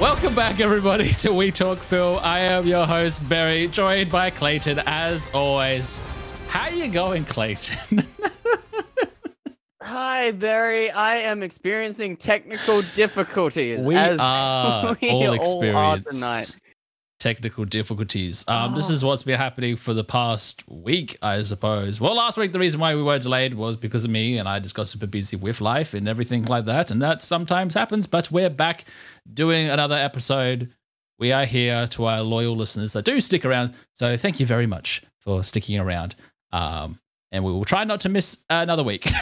Welcome back, everybody, to We Talk Film. I am your host, Barry, joined by Clayton, as always. How you going, Clayton? Hi, Barry. I am experiencing technical difficulties. we as are we all all are experience tonight. Technical difficulties. Um, This Oh. is what's been happening for the past week, I suppose. Well, last week, the reason why we were delayed was because of me, and I just got super busy with life and everything like that. And that sometimes happens, but we're back doing another episode. We are here to our loyal listeners that do stick around. So thank you very much for sticking around. Um, and we will try not to miss another week.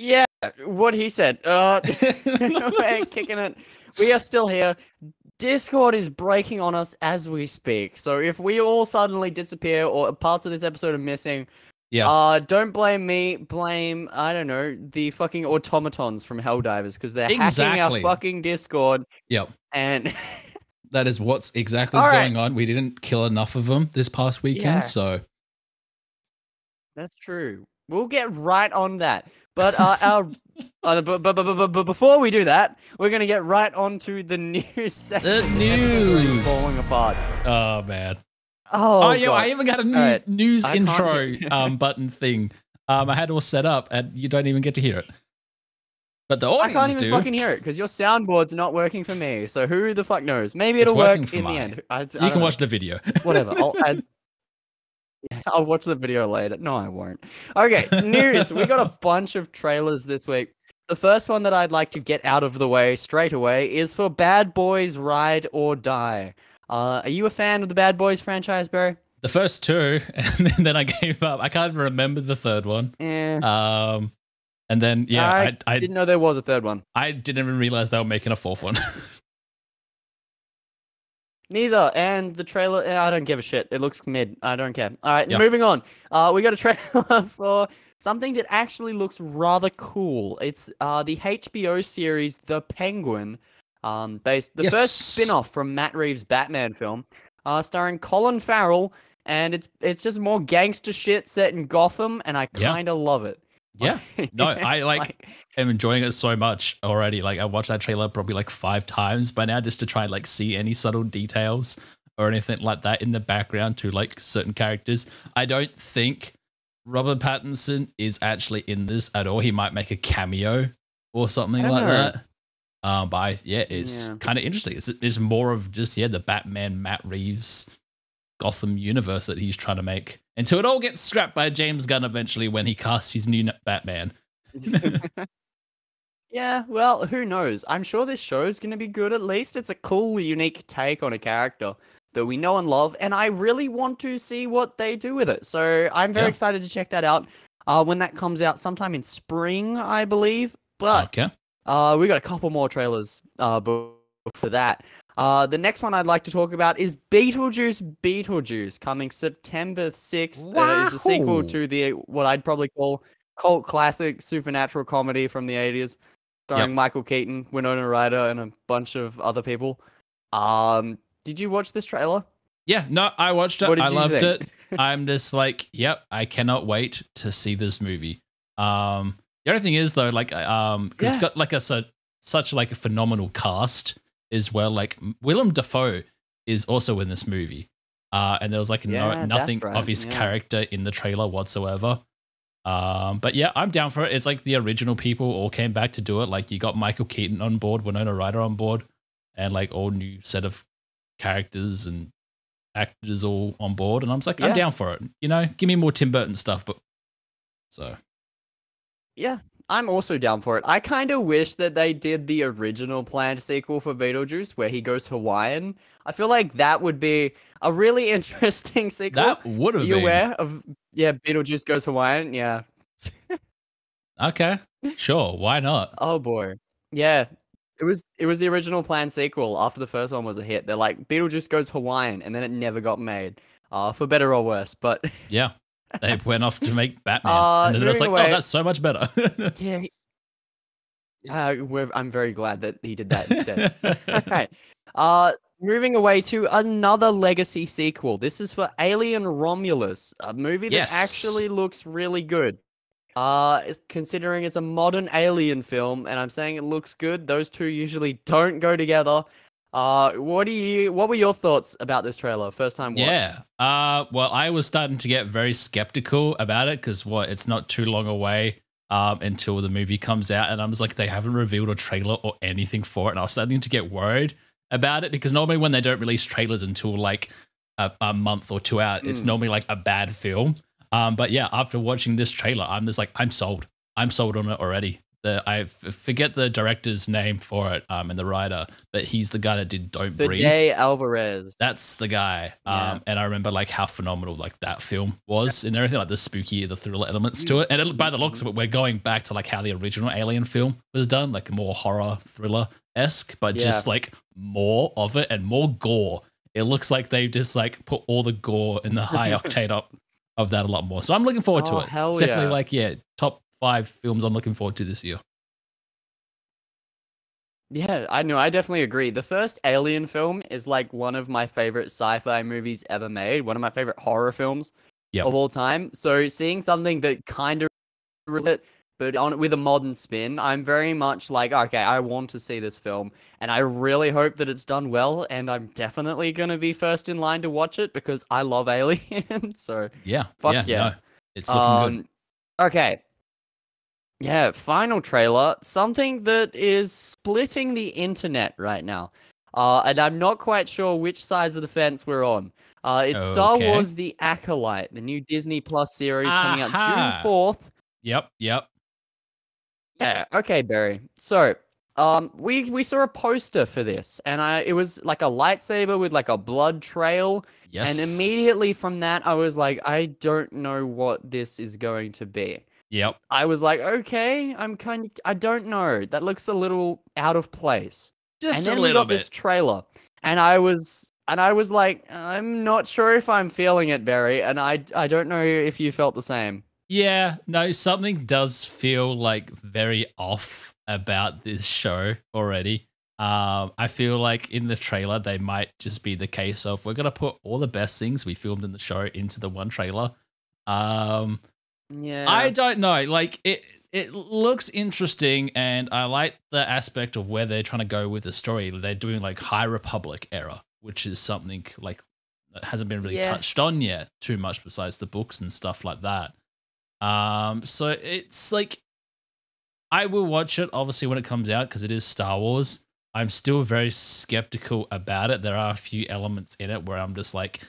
Yeah, what he said. Uh, we're kicking it. We are still here. Discord is breaking on us as we speak. So if we all suddenly disappear or parts of this episode are missing, Yeah. uh, don't blame me. Blame I don't know the fucking automatons from Helldivers because they're hacking our fucking Discord yep. and That is what's exactly All right. going on. We didn't kill enough of them this past weekend, Yeah. so That's true. We'll get right on that. But uh, our uh, but, but, but, but, before we do that, we're gonna get right on to the news section. Already news. falling apart. oh man. Oh, Oh, God. I even got a new Alright. news I intro um, button thing. Um, I had it all set up, and you don't even get to hear it. But the audience I can't even do. fucking hear it because your soundboard's not working for me. So who the fuck knows? Maybe it'll work in the end. I, I you can know. watch the video. whatever. I'll I'll watch the video later. No, I won't. Okay, news. we got a bunch of trailers this week. The first one that I'd like to get out of the way straight away is for Bad Boys Ride or Die. Uh, are you a fan of the Bad Boys franchise, Barry? the first two, and then I gave up. I can't remember the third one. Eh, Um, and then yeah, I, I I, didn't know there was a third one. I didn't even realize they were making a fourth one. Neither. And the trailer, I don't give a shit. It looks mid. I don't care. All right, Yeah. moving on. Uh, we got a trailer for something that actually looks rather cool. It's uh the HBO series The Penguin, um, based the Yes. first spin-off from Matt Reeves' Batman film, uh, starring Colin Farrell, and it's it's just more gangster shit set in Gotham, and I kind of love it. Yeah. No, I, like- I'm enjoying it so much already. Like I watched that trailer probably like five times by now just to try and like see any subtle details or anything like that in the background to like certain characters. I don't think Robert Pattinson is actually in this at all. He might make a cameo or something like know. that. Um, but I, yeah, it's Yeah. kind of interesting. It's, it's more of just yeah the Batman Matt Reeves Gotham universe that he's trying to make until it all gets scrapped by James Gunn eventually when he casts his new Batman. yeah, well, who knows? I'm sure this show is going to be good. At least it's a cool, unique take on a character that we know and love, and I really want to see what they do with it. So I'm very Yeah. excited to check that out. Uh, when that comes out, sometime in spring, I believe. But Okay. uh, we got a couple more trailers uh, bu- for that. Uh, the next one I'd like to talk about is Beetlejuice Beetlejuice coming September 6th. Uh, is the sequel to the what I'd probably call cult classic supernatural comedy from the 80s, starring Michael Keaton, Winona Ryder, and a bunch of other people. Um, did you watch this trailer? Yeah, no, I watched it. I loved think? it. I'm just like, yep, I cannot wait to see this movie. Um, the only thing is though, like, um, 'cause it's Yeah. got like a su- such like a phenomenal cast as well. Like Willem Dafoe is also in this movie, uh, and there was like Yeah, no nothing right, of his yeah. character in the trailer whatsoever. Um, but yeah, I'm down for it. It's like the original people all came back to do it. Like you got Michael Keaton on board, Winona Ryder on board, and like all new set of characters and actors all on board. And I'm just like, I'm down for it. You know, give me more Tim Burton stuff. But so Yeah, I'm also down for it. I kind of wish that they did the original planned sequel for Beetlejuice where he goes Hawaiian. I feel like that would be a really interesting sequel. that would have you been aware of yeah, Beetlejuice goes Hawaiian? Yeah. okay. Sure, why not? Oh boy. Yeah. It was it was the original planned sequel after the first one was a hit. They're like Beetlejuice goes Hawaiian and then it never got made. Uh for better or worse, but Yeah, they went off to make Batman, Uh, and then it was like, moving oh, that's so much better. yeah. Uh, I'm very glad that he did that instead. Alright. Uh moving away to another legacy sequel. This is for Alien Romulus, a movie that Yes. actually looks really good. Uh, considering it's a modern alien film, and I'm saying it looks good, those two usually don't go together. Uh, what do you? What were your thoughts about this trailer? First time watch. Yeah. Uh, well, I was starting to get very skeptical about it because what? It's not too long away um, until the movie comes out, and I was like, they haven't revealed a trailer or anything for it, and I was starting to get worried about it because normally when they don't release trailers until like a, a month or two out, it's Mm. normally like a bad film. Um, but yeah, after watching this trailer, I'm just like, I'm sold. I'm sold on it already. The I forget the director's name for it, um, and the writer, but he's the guy that did Don't Breathe. Fede Alvarez. That's the guy. Yeah. Um, and I remember like how phenomenal like that film was and everything, like the spooky, the thriller elements to it. And it, by the looks of it, we're going back to like how the original Alien film was done, like more horror thriller esque, but just like more of it and more gore. It looks like they've just like put all the gore in the high octane up of that a lot more. So I'm looking forward to Oh, it. hell It's definitely yeah. like yeah, top five films I'm looking forward to this year. Yeah, I know. I definitely agree. The first Alien film is like one of my favorite sci-fi movies ever made. One of my favorite horror films Yep. of all time. So seeing something that kind of but on with a modern spin, I'm very much like, okay, I want to see this film, and I really hope that it's done well. And I'm definitely gonna be first in line to watch it because I love Alien. so Yeah. Fuck yeah. yeah. No, it's looking good. Um, Okay. Yeah, final trailer. Something that is splitting the internet right now. Uh, and I'm not quite sure which sides of the fence we're on. Uh, it's Star Wars The Acolyte, the new Disney Plus series coming out June 4th. Yep. Yep. Yeah, okay, Barry. So, um, we we saw a poster for this, and I it was like a lightsaber with like a blood trail, Yes. and immediately from that, I was like, I don't know what this is going to be. Yep. I was like, okay, I'm kind of, I don't know. That looks a little out of place. Just and then a we got bit. this trailer, and I was, and I was like, I'm not sure if I'm feeling it, Barry. And I, I don't know if you felt the same. Yeah, no, something does feel like very off about this show already. Um, I feel like in the trailer they might just be the case of we're gonna put all the best things we filmed in the show into the one trailer. Um, Yeah. I don't know. Like it, it looks interesting, and I like the aspect of where they're trying to go with the story. They're doing like High Republic era, which is something like that hasn't been really Yeah. touched on yet too much besides the books and stuff like that. Um, so it's like I will watch it obviously when it comes out because it is Star Wars. I'm still very skeptical about it. There are a few elements in it where I'm just like,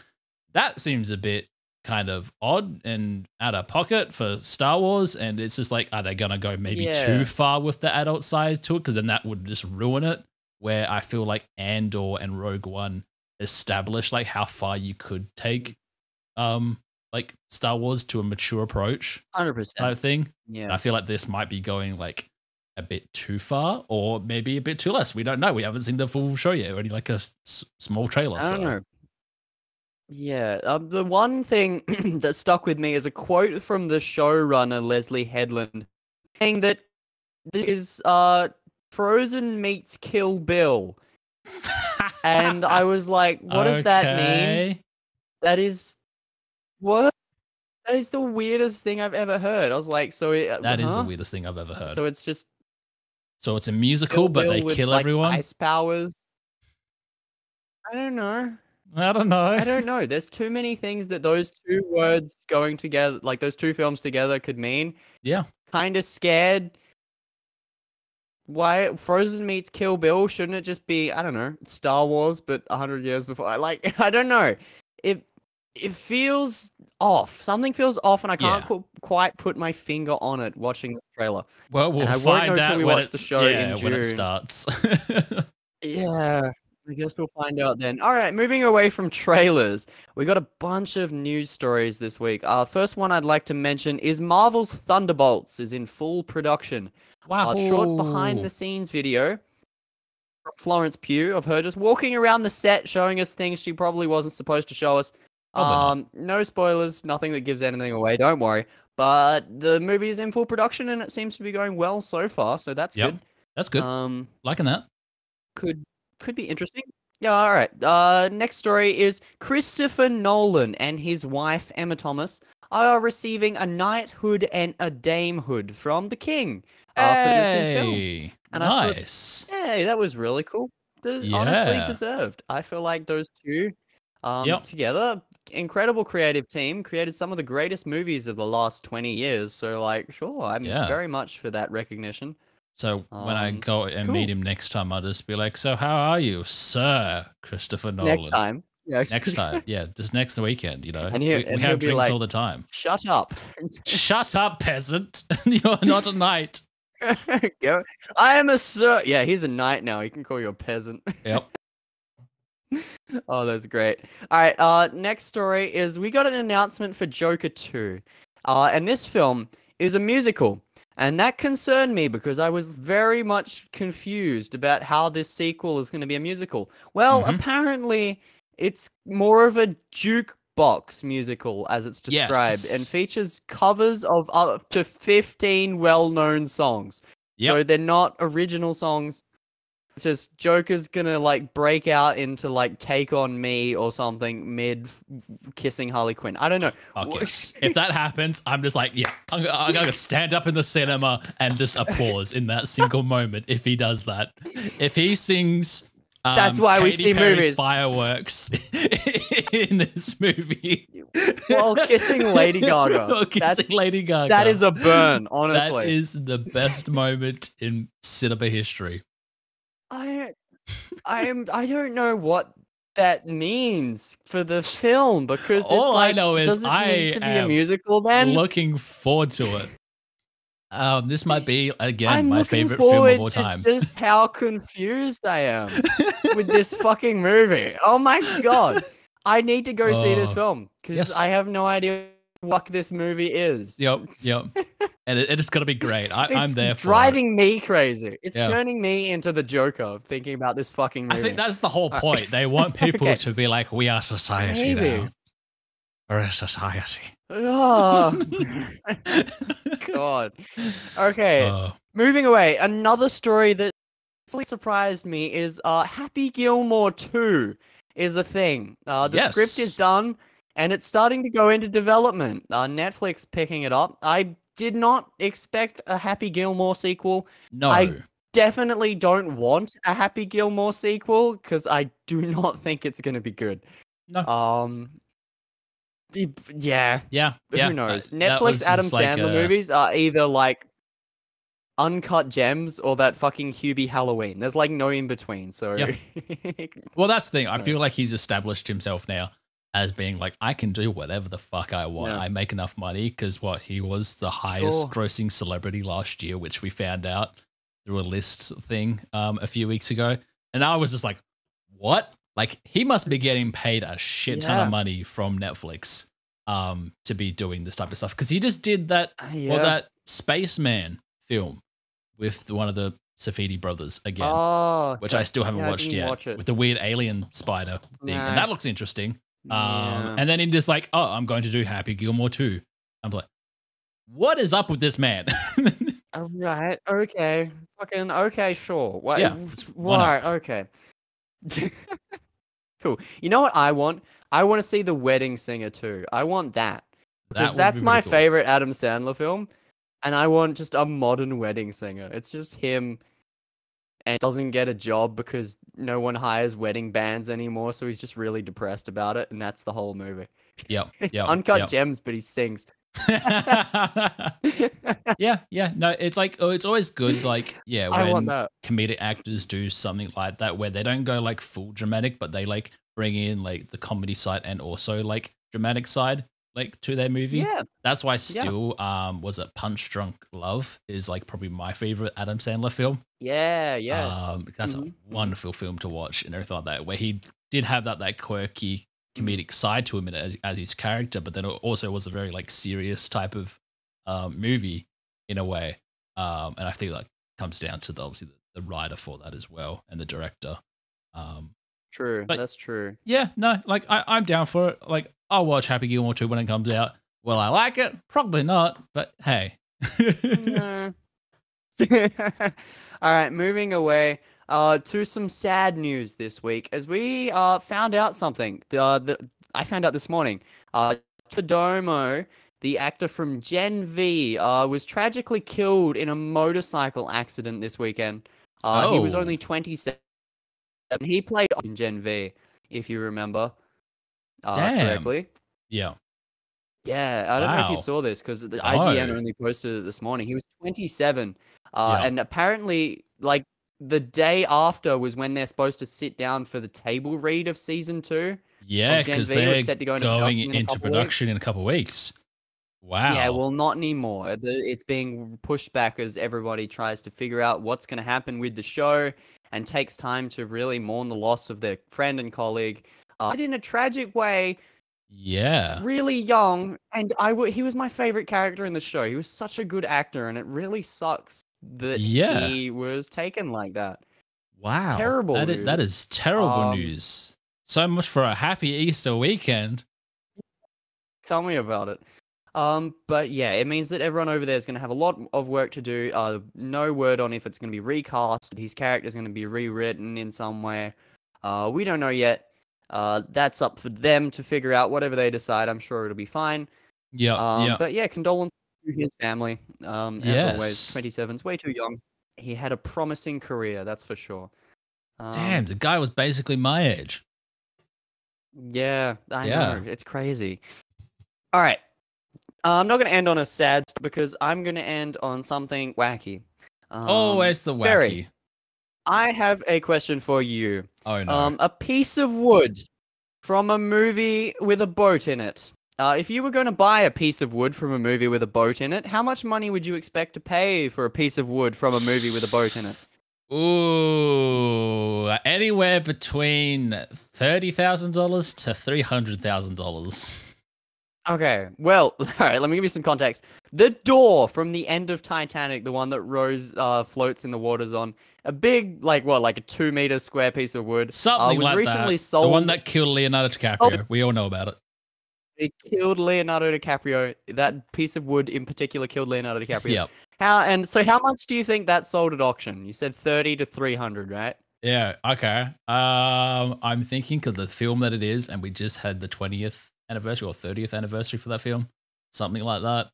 that seems a bit kind of odd and out of pocket for Star Wars. And it's just like, are they gonna go maybe Yeah. too far with the adult side to it? Because then that would just ruin it. Where I feel like Andor and Rogue One established like how far you could take um like Star Wars to a mature approach hundred percent. type thing. And Yeah. I feel like this might be going like a bit too far or maybe a bit too less. We don't know. We haven't seen the full show yet. Only like a s- small trailer. I so. don't know. Yeah, um, the one thing that stuck with me is a quote from the showrunner Leslie Headland, saying that this is uh Frozen meets Kill Bill, and I was like, "What does that mean?" That is what? That is the weirdest thing I've ever heard. I was like, "So it, That is the weirdest thing I've ever heard. So, So it's just so it's a musical, Kill but Bill they with, kill like, everyone. Ice powers. I don't know. I don't know. I don't know. There's too many things that those two words going together, like those two films together, could mean. Yeah. Kind of scared. Why Frozen meets Kill Bill? Shouldn't it just be I don't know Star Wars, but a hundred years before? I Like I don't know. It it feels off. Something feels off, and I can't Yeah. qu- quite put my finger on it. Watching this trailer. Well, we'll I won't know find till out we when watch the show in yeah, when it starts. Yeah, I guess we'll find out then. All right, moving away from trailers, we got a bunch of news stories this week. Uh, first one I'd like to mention is Marvel's Thunderbolts is in full production. wow. A short behind the scenes video from Florence Pugh of her just walking around the set, showing us things she probably wasn't supposed to show us. Probably. Um, no spoilers, nothing that gives anything away. Don't worry. But the movie is in full production and it seems to be going well so far, so that's Yep, That's good. good. Um, Liking that. could could be interesting. Yeah, all right. Uh, next story is Christopher Nolan and his wife Emma Thomas are receiving a knighthood and a damehood from the king. for the film. Hey, And I thought- nice. Hey, that was really cool. De- Honestly deserved. I feel like those two um, Yep. together, incredible creative team, created some of the greatest movies of the last 20 years. So, like, sure, I'm Yeah. very much for that recognition. So when I Um, go and meet him next time, I'll just be like, "So how are you, Sir Christopher Nolan?" Next time. Yeah, Next time, yeah, this next weekend, you know, And he- we, we and he'll have drinks like- all the time. Shut up. Shut up, peasant! You're not a knight. I am a sir. Yeah, he's a knight now. He can call you a peasant. Yep. Oh, that's great. All right. Uh, next story is we got an announcement for Joker 2. Uh, and this film is a musical. And that concerned me because I was very much confused about how this sequel is going to be a musical. Well, Mhm. apparently it's more of a jukebox musical as it's described and features covers of up to 15 well-known songs. So they're not original songs. It's just Joker's gonna like break out into like "Take on Me" or something mid kissing Harley Quinn. I don't know. Okay. If that happens, I'm just like, yeah, I'm, gonna- I'm gonna stand up in the cinema and just applause in that single moment if he does that. If he sings, um, That's why we see Perry's movies. fireworks in this movie. While kissing Lady Gaga. Kissing That's- Lady Gaga. That is a burn, honestly. is the best moment in cinema history. I, I am. I don't know what that means for the film because it's All I know is I need to be a am musical then? Looking forward to it. Um, this might be again I'm my favorite film of all time. Just how confused I am with this fucking movie. Oh my god! I need to go see this Oh, film because yes. I have no idea what this movie is. Yep, yep. and it, it's gonna be great. I, I'm there for it. driving me crazy. It's Yeah. turning me into the Joker of thinking about this fucking movie. I think that's the whole point. They want people okay. to be like, "We are society Maybe. now. We're a society." Oh god. Okay. Uh, Moving away, another story that surprised me is uh, Happy Gilmore 2 is a thing. Uh, the script is done and it's starting to go into development. Uh, Netflix picking it up. I did not expect a Happy Gilmore sequel. no, I- Definitely don't want a Happy Gilmore sequel because I do not think it's going to be good. No. Um. Yeah, yeah, but yeah. who knows? that- that Netflix was Adam like Sandler a- movies are either like uncut gems or that fucking Hubie Halloween. There's like no in between. So Yep. Well, that's the thing. I feel like he's established himself now as being like, I can do whatever the fuck I want. Yeah. I make enough money because what he was the highest Sure. grossing celebrity last year, which we found out through a list thing um, a few weeks ago. And I was just like, what? Like he must be getting paid a shit ton Yeah. of money from Netflix um, to be doing this type of stuff because he just did that yeah. well that Spaceman film with one of the Safdie brothers again oh, which I still haven't yeah, watched yet, watch with the weird alien spider thing, and that looks interesting. Um, yeah. and then in just like, oh, I'm going to do Happy Gilmore too. I'm like, what is up with this man? All right. Okay. Fucking okay. Sure. What? Yeah, it's- why. Okay. cool. You know what I want? I want to see the Wedding Singer too. I want that because would that's be my cool. favorite Adam Sandler film, and I want just a modern wedding singer. It's just him. And doesn't get a job because no one hires wedding bands anymore, so he's just really depressed about it, and that's the whole movie. Yep. It's yep, uncut yep. gems, but he sings. yeah, yeah. No, it's like oh, it's always good. Like, yeah, when comedic actors do something like that, where they don't go like full dramatic, but they like bring in like the comedy side and also like dramatic side, like to their movie. Yeah, That's why still um was it Punch Drunk Love is like probably my favorite Adam Sandler film. yeah, yeah. Um that's Mhm, a wonderful film to watch and everything like that, where he did have that that quirky comedic side to him in- as, as his character, but then it also was a very like serious type of um movie in a way. Um and I think that comes down to the, obviously the, the writer for that as well and the director. Um True. That's true. yeah, no, like I, I'm down for it. Like I'll watch Happy Gilmore 2 when it comes out. Will I like it? Probably not, but hey. Nah. All right, moving away uh, to some sad news this week as we uh, found out something. Uh, the I found out this morning. Uh, Perdomo the actor from Gen V, uh, was tragically killed in a motorcycle accident this weekend. Uh, He was Oh. only 27. He played in Gen V, if you remember uh, Damn. correctly. Yeah. Yeah, I don't know if you saw this because the IGN only posted it this morning. He was 27, uh, Yeah. and apparently, like the day after was when they're supposed to sit down for the table read of season two. Yeah, because they're set to go into going production in into weeks. production in a couple of weeks. Wow. Yeah, well, not anymore. The, it's being pushed back as everybody tries to figure out what's going to happen with the show and takes time to really mourn the loss of their friend and colleague. Uh, in a tragic way, yeah. really young, and I w- he was my favorite character in the show. He was such a good actor, and it really sucks that Yeah. he was taken like that. Wow. terrible That is, that is terrible Um, news. So much for a happy Easter weekend. Tell me about it. Um, but yeah, it means that everyone over there is going to have a lot of work to do. Uh, no word on if it's going to be recast. His character is going to be rewritten in some way. Uh, we don't know yet. Uh, that's up for them to figure out. Whatever they decide, I'm sure it'll be fine. Yeah. Um, yeah. But yeah, condolences to his family. Um, as always, 27's way too young. He had a promising career, that's for sure. Um, Damn, the guy was basically my age. Yeah, I Yeah. know. It's crazy. All right. Uh, I'm not going to end on a sad because I'm going to end on something wacky. Um, Always the wacky. very. I have a question for you. Oh no. Um, a piece of wood from a movie with a boat in it. Uh, if you were going to buy a piece of wood from a movie with a boat in it, how much money would you expect to pay for a piece of wood from a movie with a boat in it? Ooh, anywhere between thirty thousand dollars to three hundred thousand dollars. Okay, well, all right, let me give you some context. The door from the end of Titanic, the one that Rose uh, floats in the waters on, a big, like, what, like a two meter square piece of wood, Something uh, Something was like recently that. sold. The one that killed Leonardo DiCaprio. We all know about it. it killed Leonardo DiCaprio. That piece of wood in particular killed Leonardo DiCaprio. Yep. How and so, how much do you think that sold at auction? You said thirty to three hundred, right? Yeah. Okay. Um, I'm thinking because the film that it is, and we just had the twentieth anniversary or thirtieth anniversary for that film, something like that.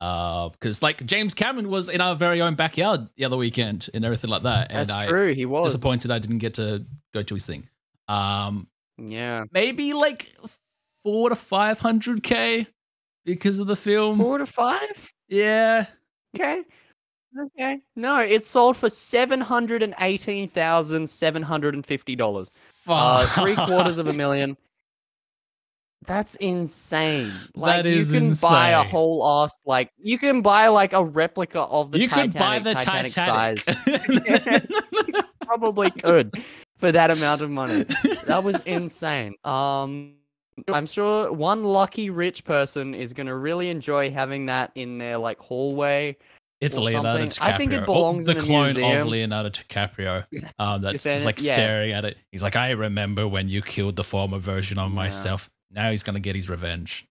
Uh, because like James Cameron was in our very own backyard the other weekend and everything like that, and That's I true. He was. disappointed I didn't get to go to his thing. Um, Yeah. maybe like four to five hundred k because of the film. Four to five. Yeah. Okay. Okay. No, it sold for seven hundred and eighteen thousand seven hundred and fifty dollars. Uh, three quarters of a million. That's insane. Like That is you can buy a whole ass like you can buy like a replica of the you Titanic, could buy the Titanic, Titanic. size. Probably could for that amount of money. That was insane. Um I'm sure one lucky rich person is going to really enjoy having that in their like hallway. It's Leonardo something. DiCaprio. I think it or belongs the in clone museum. of Leonardo DiCaprio. Um, that's just like Yeah. staring at it. He's like, I remember when you killed the former version of myself. Now he's gonna get his revenge.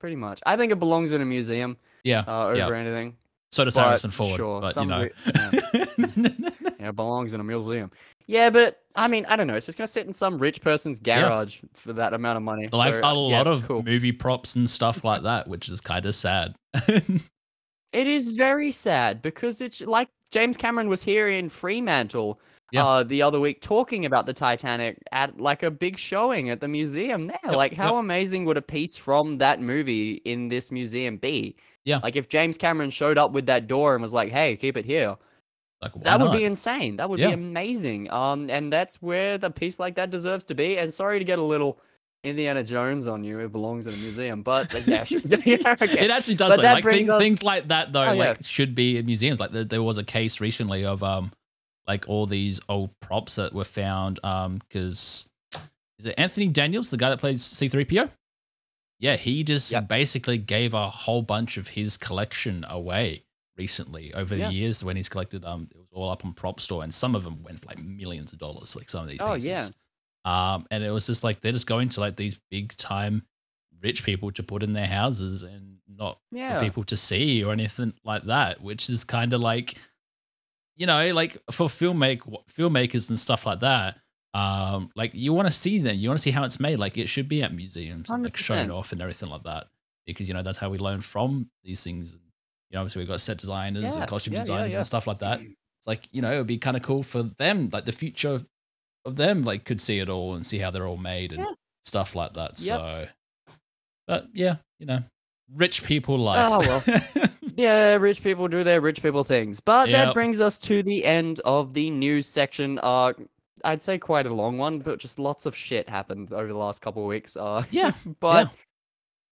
Pretty much. I think it belongs in a museum Yeah. uh, over yeah. anything. So does but Harrison Ford. sure, but you know. ri- Yeah, it belongs in a museum. Yeah, but I mean, I don't know. It's just gonna sit in some rich person's garage for that amount of money. like So, a lot yeah, of cool. movie props and stuff like that, which is kind of sad. It is very sad because it's like James Cameron was here in Fremantle Yeah. uh, the other week talking about the Titanic at like a big showing at the museum there. Yep, like, how yep. amazing would a piece from that movie in this museum be? Yeah. Like, if James Cameron showed up with that door and was like, "Hey, keep it here," like that would not? be insane. That would Yeah. be amazing. Um, and that's where the piece like that deserves to be. And sorry to get a little Indiana Jones on you. It belongs in a museum, but uh, yeah, yeah, okay. It actually does. But Though. Like things, us- things like that though, Oh, yeah. like should be in museums. Like there, there was a case recently of um, like all these old props that were found. Um, because is it Anthony Daniels, the guy that plays C three PO? Yeah, he just Yep. basically gave a whole bunch of his collection away recently over Yeah. the years when he's collected. Um, it was all up on prop store, and some of them went for like millions of dollars. Like some of these Oh, pieces. yeah. Um, and it was just like they're just going to like these big time rich people to put in their houses and not Yeah. for people to see or anything like that, which is kind of like, you know, like for filmmake filmmakers and stuff like that. Um, like you want to see them, you want to see how it's made. Like it should be at museums and like shown 100%. off and everything like that. because you know that's how we learn from these things. And you know, obviously we've got set designers Yeah, and costume yeah, designers yeah. and stuff like that. It's like you know, it would be kind of cool for them, like the future of them, like could see it all and see how they're all made and stuff like that. Yep. So, but yeah, you know, rich people life. Oh, Yeah, rich people do their rich people things. But Yep. that brings us to the end of the news section. Uh, I'd say quite a long one, but just lots of shit happened over the last couple of weeks. Uh, yeah, but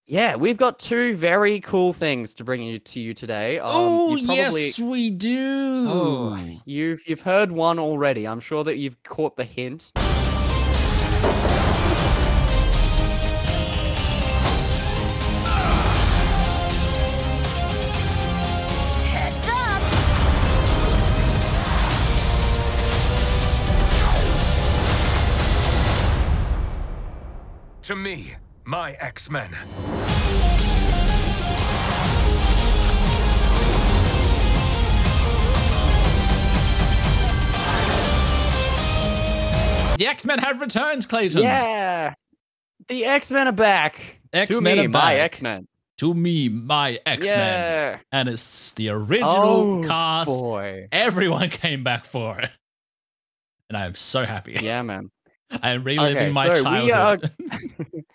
yeah. we've got two very cool things to bring you to you today. Um, oh probably, yes, we do. Oh, you've you've heard one already. I'm sure that you've caught the hint. To me, my X-Men. The X Men have returned, Clayton. Yeah, the X Men are back. X-Men to me, my back. X Men. To me, my X Men, Yeah. and it's the original Oh cast. boy. Everyone came back for it, and I am so happy. Yeah, man. I'm reliving Okay, my so we are- childhood.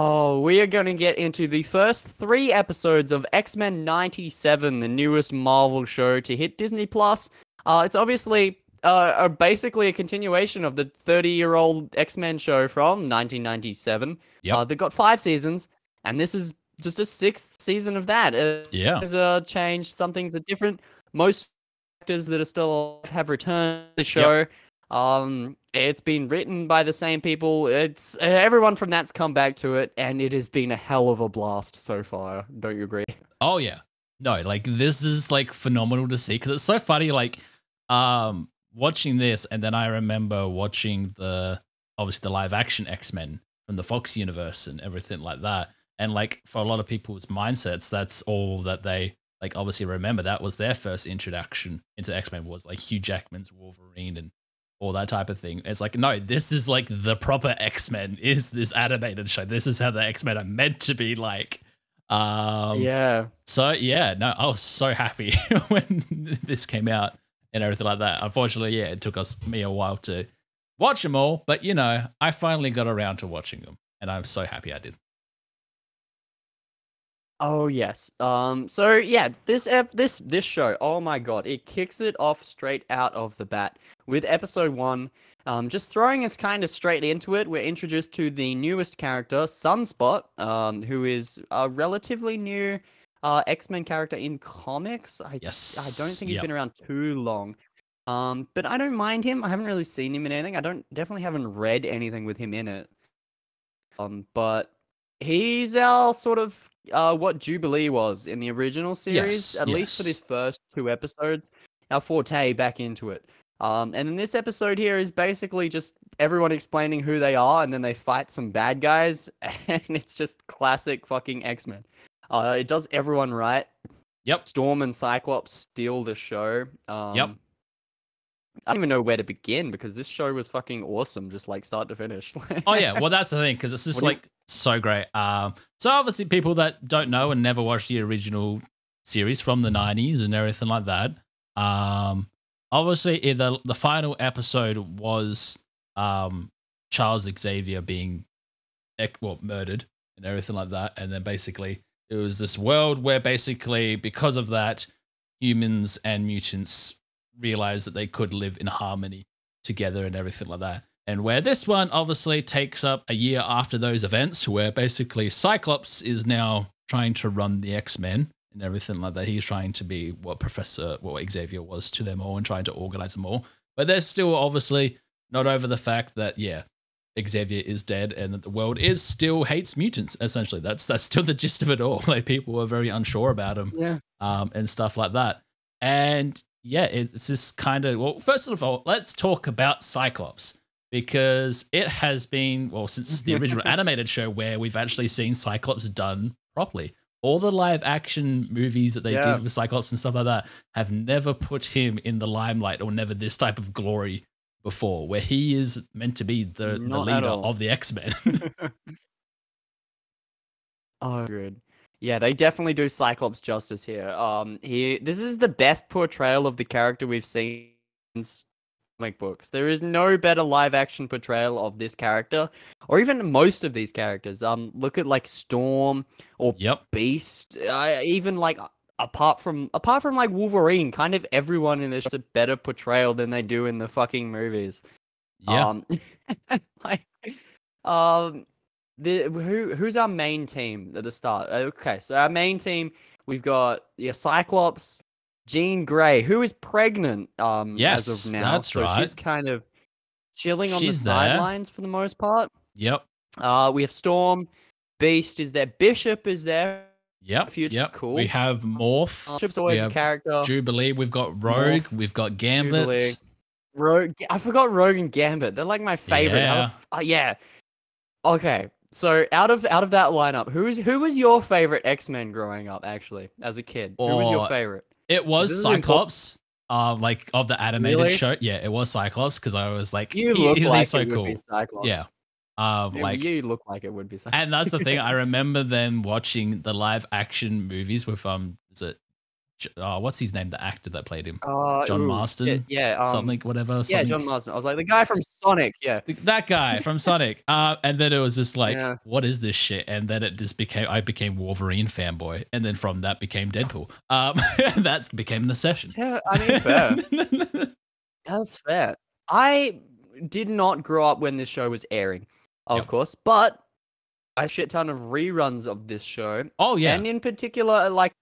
Oh, we are going to get into the first three episodes of X Men '97, the newest Marvel show to hit Disney Plus. Uh, it's obviously uh, a, basically a continuation of the 30-year-old X Men show from 1997. Yep. Uh, they've got five seasons, and this is just a sixth season of that. Uh, yeah, There's a change. Some things are different. Most actors that are still alive have returned to the show. Um, it's been written by the same people. It's uh, everyone from that's come back to it, and it has been a hell of a blast so far. Don't you agree? Oh yeah. No, like this is like phenomenal to see because it's so funny. Like, um, watching this, and then I remember watching the obviously the live action X Men from the Fox universe and everything like that. And like for a lot of people's mindsets, that's all that they like. Obviously, remember that was their first introduction into X Men was like Hugh Jackman's Wolverine and all that type of thing. It's like no, this is like the proper X Men. Is this animated show? This is how the X Men are meant to be like. Um, yeah. so yeah, no, I was so happy when this came out and everything like that. Unfortunately, yeah, it took us me a while to watch them all, but you know, I finally got around to watching them, and I'm so happy I did. Oh yes. Um. So yeah, this ep- this this show. Oh my god, it kicks it off straight out of the bat with episode one. Um, just throwing us kind of straight into it. We're introduced to the newest character, Sunspot, um, who is a relatively new uh, X Men character in comics. I Yes, I don't think he's yep. been around too long. Um, but I don't mind him. I haven't really seen him in anything. I don't definitely haven't read anything with him in it. Um, but he's our sort of uh what Jubilee was in the original series, Yes, at least for yes. these first two episodes. Our forte back into it. Um, and then this episode here is basically just everyone explaining who they are, and then they fight some bad guys, and it's just classic fucking X Men. Uh, it does everyone right. Yep. Storm and Cyclops steal the show. Um, I don't even know where to begin because this show was fucking awesome, just like start to finish. Oh yeah, well that's the thing because it's just What do you- like so great. Um, so obviously people that don't know and never watched the original series from the '90s and everything like that. Um, obviously either the final episode was um Charles Xavier being well murdered and everything like that, and then basically it was this world where basically because of that humans and mutants realized that they could live in harmony together and everything like that. And where this one obviously takes up a year after those events, where basically Cyclops is now trying to run the X Men and everything like that. He's trying to be what Professor, what Xavier was to them all and trying to organize them all. But they're still obviously not over the fact that, yeah, Xavier is dead and that the world is still hates mutants, essentially. That's that's still the gist of it all. Like people are very unsure about him yeah. um, and stuff like that. And yeah, it's just kind of well. First of all, let's talk about Cyclops because it has been well since the original animated show where we've actually seen Cyclops done properly. All the live action movies that they Yeah. did with Cyclops and stuff like that have never put him in the limelight or never this type of glory before, where he is meant to be the, the Not leader of the X Men. oh, good. Yeah, they definitely do Cyclops justice here. Um, he this is the best portrayal of the character we've seen since comic books. There is no better live action portrayal of this character, or even most of these characters. Um, look at like Storm or Yep. Beast. Uh, even like apart from apart from like Wolverine, kind of everyone in this is a better portrayal than they do in the fucking movies. Yeah. Um, like, um, the who who's our main team at the start? Okay, so our main team we've got yeah Cyclops, Jean Grey, who is pregnant. Um, as Yes, of now, that's so she's kind of chilling on the sidelines for the most part. yep. Uh, we have Storm, Beast is there, Bishop is there. Yep. Future, yep. cool. We have Morph. Bishop's we always a character. Jubilee. We've got Rogue. Morph, We've got Gambit. Jubilee. Rogue. I forgot Rogue and Gambit. They're like my favorite. Yeah. uh, yeah. Okay. So out of out of that lineup, who's who was your favorite X Men growing up? Actually, as a kid, who was your Oh, favorite? It was This is important. Cyclops. Uh, like of the animated Really? show. Yeah, it was Cyclops because I was like, You he- look he's, like he's so it would cool. be Cyclops. Yeah. Um, You- like, you look like it would be Cyclops. and that's the thing. I remember them watching the live action movies with um, is it, J- uh, what's his name? The actor that played him, Uh, John ooh, Marston? Yeah, yeah um, something, whatever. Yeah, John Marston. I was like the guy from Sonic. Yeah. that guy from Sonic. Uh, and then it was just like, Yeah. what is this shit? And then it just became, I became Wolverine fanboy, and then from that became Deadpool. Um, that became the session. Yeah, I mean, fair. That's fair. I did not grow up when this show was airing, of Yep. course, but a shit ton of reruns of this show, oh yeah, and in particular, like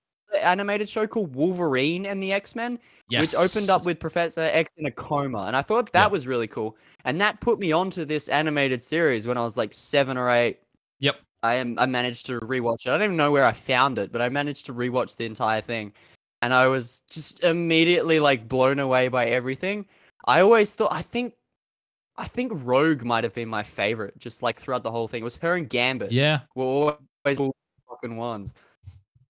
animated show called Wolverine and the X Men, yes. which opened up with Professor X in a coma, and I thought that Yep. was really cool, and that put me onto this animated series when I was like seven or eight. Yep. I am. I managed to rewatch it. I don't even know where I found it, but I managed to rewatch the entire thing, and I was just immediately like blown away by everything. I always thought. I think. I think Rogue might have been my favorite, just like throughout the whole thing. It was her and Gambit. Yeah, Were always fucking ones.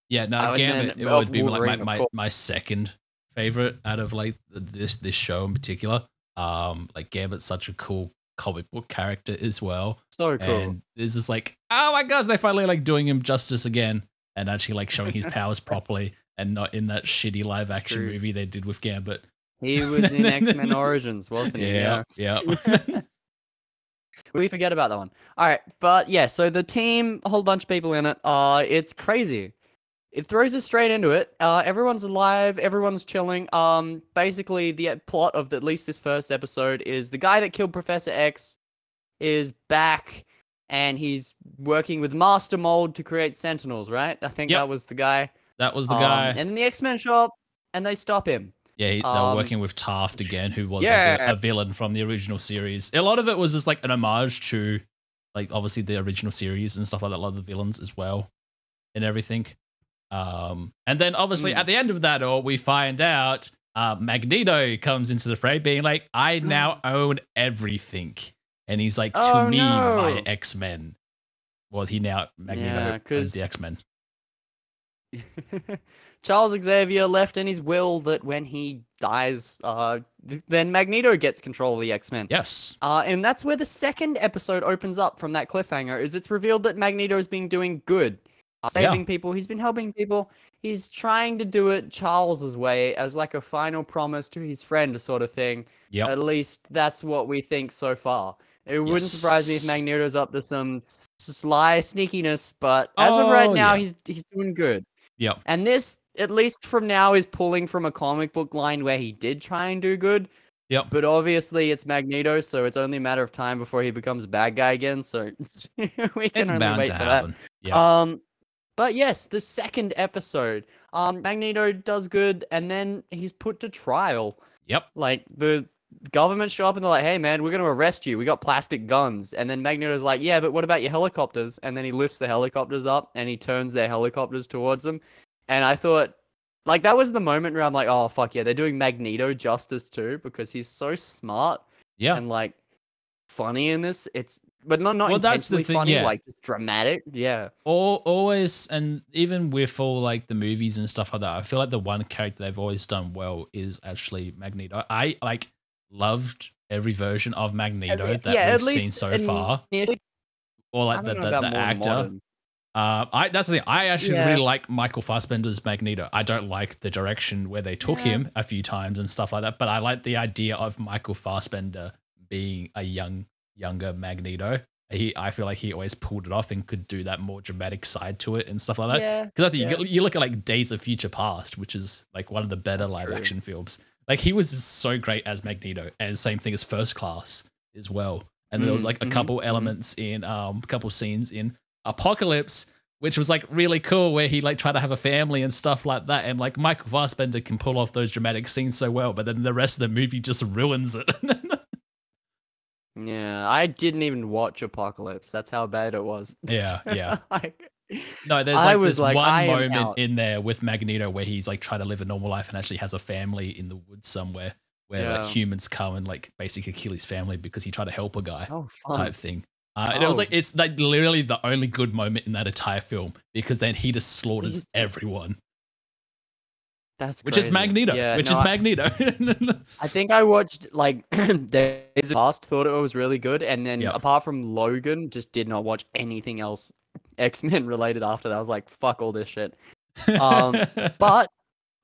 Yeah. No, Oh, Gambit. then It would be like my, my, my second favorite out of like this this show in particular. Um, like Gambit's such a cool comic book character as well. So cool. And it's just like, oh my gosh, they finally like doing him justice again and actually like showing his powers properly and not in that shitty live action True. movie they did with Gambit. He was in X Men Origins, wasn't he? Yeah, yeah. we forget about that one. All right, but yeah, so the team, a whole bunch of people in it. Uh, it's crazy. It throws us straight into it. Uh, everyone's alive. Everyone's chilling. Um, basically, the plot of the, at least this first episode is the guy that killed Professor X is back, and he's working with Master Mold to create Sentinels. Right? I think Yep. that was the guy. That was the Um, guy. and then the X Men show up, and they stop him. Yeah, he, they were Um, working with Taft again, who was like a, a villain from the original series. A lot of it was just like an homage to, like, obviously the original series and stuff like that. A lot of the villains as well, and everything. Um, and then obviously Mm. at the end of that all, we find out uh, Magneto comes into the fray, being like, "I now own everything," and he's like, "To Oh, me, my. X Men." Well, he now Magneto Yeah, 'cause- the X Men. Charles Xavier left in his will that when he dies, uh, th- then Magneto gets control of the X Men. Yes. Uh, and that's where the second episode opens up from that cliffhanger. Is it's revealed that Magneto has been doing good, uh, Yeah. saving people. He's been helping people. He's trying to do it Charles's way as like a final promise to his friend, sort of thing. Yeah. At least that's what we think so far. It wouldn't surprise me if Yes. Magneto's up to some sly sneakiness, but as of right Oh, now, yeah. he's he's doing good. Yep. And this, at least from now, is pulling from a comic book line where he did try and do good. Yep. But obviously, it's Magneto, so it's only a matter of time before he becomes a bad guy again. So we can It's only bound wait to for happen. that. Yeah. Um, but yes, the second episode, um, Magneto does good, and then he's put to trial. Yep. Like the government show up and they're like, "Hey, man, we're gonna arrest you. We got plastic guns." And then Magneto's like, "Yeah, but what about your helicopters?" And then he lifts the helicopters up and he turns their helicopters towards them. And I thought, like, that was the moment where I'm like, "Oh fuck yeah, they're doing Magneto justice too because he's so smart Yeah. and like funny in this. It's but not not Well, that's the intentionally thing, funny, yeah. like just dramatic. Yeah, Al always and even with all like the movies and stuff like that, I feel like the one character they've always done well is actually Magneto. I like loved every version of Magneto Every- that yeah, we've seen so far, nearly- or like the the, the actor. modern. Uh, I that's the thing. I actually Yeah. really like Michael Fassbender's Magneto. I don't like the direction where they took Yeah. him a few times and stuff like that. But I like the idea of Michael Fassbender being a young, younger Magneto. He, I feel like he always pulled it off and could do that more dramatic side to it and stuff like that. yeah. Because I think Yeah. you, you look at like Days of Future Past, which is like one of the better That's live true. action films. Like he was so great as Magneto, and same thing as First Class as well. And there was Mm, like a mhm, couple mhm. elements in um, a couple scenes in Apocalypse, which was like really cool, where he like tried to have a family and stuff like that. And like Michael Fassbender can pull off those dramatic scenes so well, but then the rest of the movie just ruins it. Yeah, I didn't even watch Apocalypse. That's how bad it was. Yeah, yeah. like, No, there's I like was this like, one moment out. in there with Magneto where he's like trying to live a normal life and actually has a family in the woods somewhere where like humans come and like basically kill his family because he tried to help a guy oh, type thing. Uh, and it was Oh. like it's like literally the only good moment in that entire film because then he just slaughters He's- everyone, That's which is. Magneto, Yeah, which no, is Magneto. I think I watched like Days of Past, thought it was really good, and then Yep. apart from Logan, just did not watch anything else X Men related after that. I was like, fuck all this shit. Um, But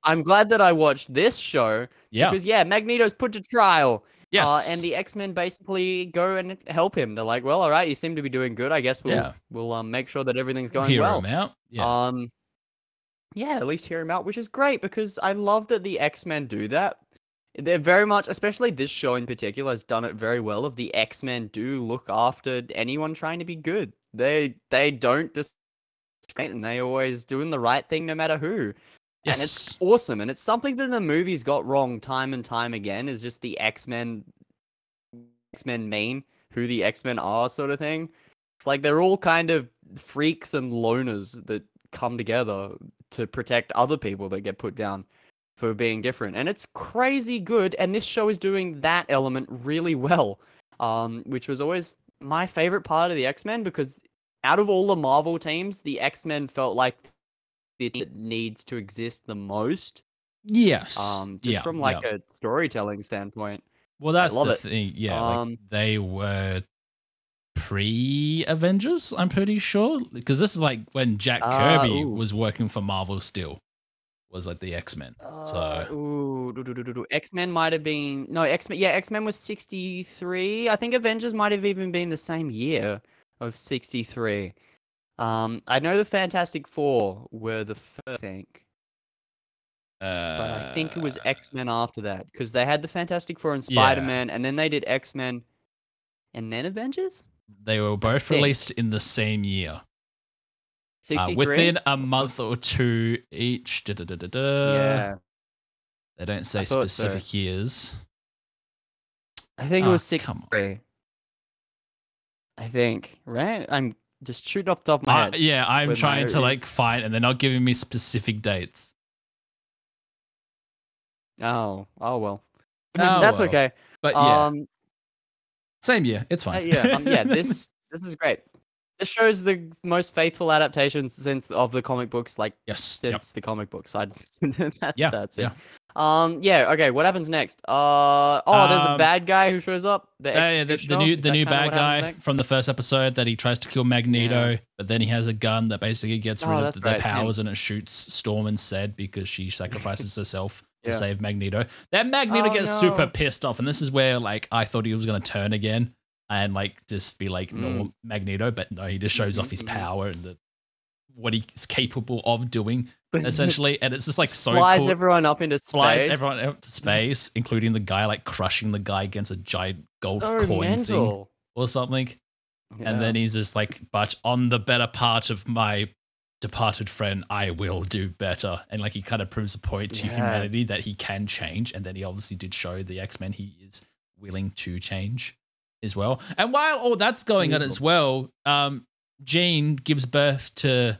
I'm glad that I watched this show yeah, because yeah, Magneto's put to trial. yes, Uh, and the X Men basically go and help him. They're like, well, all right, you seem to be doing good. I guess we'll Yeah. we'll um, make sure that everything's going hear well. him out. Yeah, Um, yeah, at least hear him out, which is great because I love that the X Men do that. They're very much, especially this show in particular, has done it very well. Of the X Men do look after anyone trying to be good. They they don't just and they always doing the right thing no matter who. yes, And it's awesome, and it's something that the movies got wrong time and time again. Is just the X Men, X Men mean who the X Men are, sort of thing. It's like they're all kind of freaks and loners that come together to protect other people that get put down for being different, and it's crazy good. And this show is doing that element really well, um, which was always my favorite part of the X Men because out of all the Marvel teams, the X Men felt like the that needs to exist the most. yes, Um, just yeah, from like yeah. a storytelling standpoint. Well, that's the it. thing. Yeah, like, Um, they were pre Avengers. I'm pretty sure because this is like when Jack Ah, Kirby ooh. was working for Marvel. Still, was like the X Men. So- Uh, ooh, X Men might have been no X Men. Yeah, X Men was sixty three. I think Avengers might have even been the same year of sixty three. Um, I know the Fantastic Four were the first, I think, Uh, but I think it was X Men after that because they had the Fantastic Four and Spider Man, and then they did X Men, and then Avengers. They were both released in the same year, uh, within a month or two each. Da, da, da, da, da. yeah, They don't say thought so. specific years. I think it Ah, was come sixty on. three. I think right. I'm just shooting off the top of my Uh, head. yeah, I'm trying to like find, and they're not giving me specific dates. Oh, oh well. Oh, That's well. okay. But yeah, Um, same year. It's uh, fine. yeah, um, yeah. This this is great. This shows the most faithful adaptation since of the comic books, like yes. Yep. the comic book side. that's Yeah, that's it. yeah. Um. Yeah. Okay. What happens next? Uh. Oh, there's a Um, bad guy who shows up. The, Yeah, yeah, the, the new the new bad guy from the first episode that he tries to kill Magneto, but then he has a gun that basically gets Oh, rid of their the, right, him. powers and it shoots Storm and Zed because she sacrifices herself Yeah. to save Magneto. Then Magneto Oh, gets super pissed off, and this is where like I thought he was gonna turn again and like just be like Mm. Magneto, but no, he just shows off his mhm. power and the what he's capable of doing essentially, and it's just like so flies cool. everyone up into space. Flies everyone out to space, including the guy like crushing the guy against a giant gold so coin thing or something. Yeah. And then he's just like, but on the better part of my departed friend, I will do better. And like he kind of proves a point to Yeah. humanity that he can change. And then he obviously did show the X Men he is willing to change as well. And while all that's going on as well, um, Jean gives birth to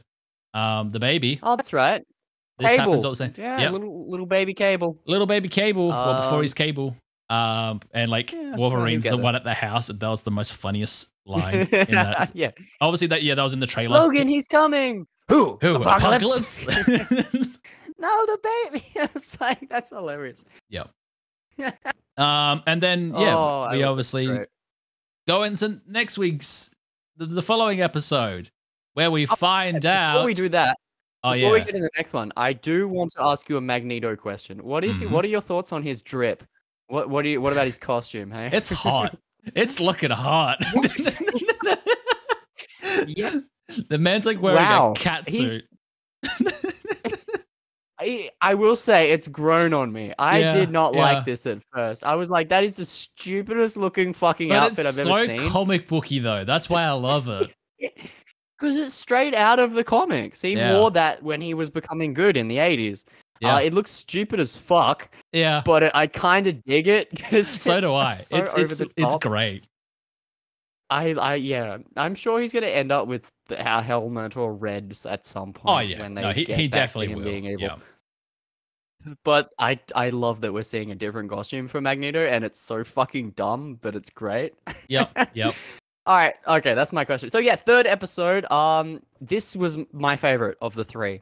um, the baby. Oh, that's right. This Cable. happens all the same. Yeah, Yep. little little baby cable. little baby Cable. well, before Um, he's Cable. Um, and like Yeah, the one at the house, and that was the most funniest line in that. yeah. Obviously, that yeah, that was in the trailer. Logan, he's coming. Who? Who? Apocalypse? Apocalypse? no, the baby. it's like that's hilarious. Yeah. um, and then yeah, Oh, we obviously go into next week's the, the following episode, where we find Before out. we do that, oh before yeah, we get in the next one, I do want to ask you a Magneto question. What is- Mhm. what are your thoughts on his drip? What what do you what about his costume? Hey, it's hot. It's looking hot. yeah, the man's like wearing Wow, a cat suit. I, I will say it's grown on me. I Yeah, did not yeah. like this at first. I was like, that is the stupidest looking fucking But outfit I've so ever seen. comic booky though. That's why I love it. Because it's straight out of the comics. He Yeah. wore that when he was becoming good in the 80s. Yeah, Uh, it looks stupid as fuck, yeah. but it, I kind of dig it. 'cause So do I. so it's it's it's great. I, I, yeah, I'm sure he's gonna end up with the, our helmet or reds at some point. Oh yeah, when they no, he, he definitely will. being able. Yeah. But I, I love that we're seeing a different costume for Magneto, and it's so fucking dumb, but it's great. Yep, yep. All right, okay, that's my question. So yeah, third episode. Um, this was my favorite of the three.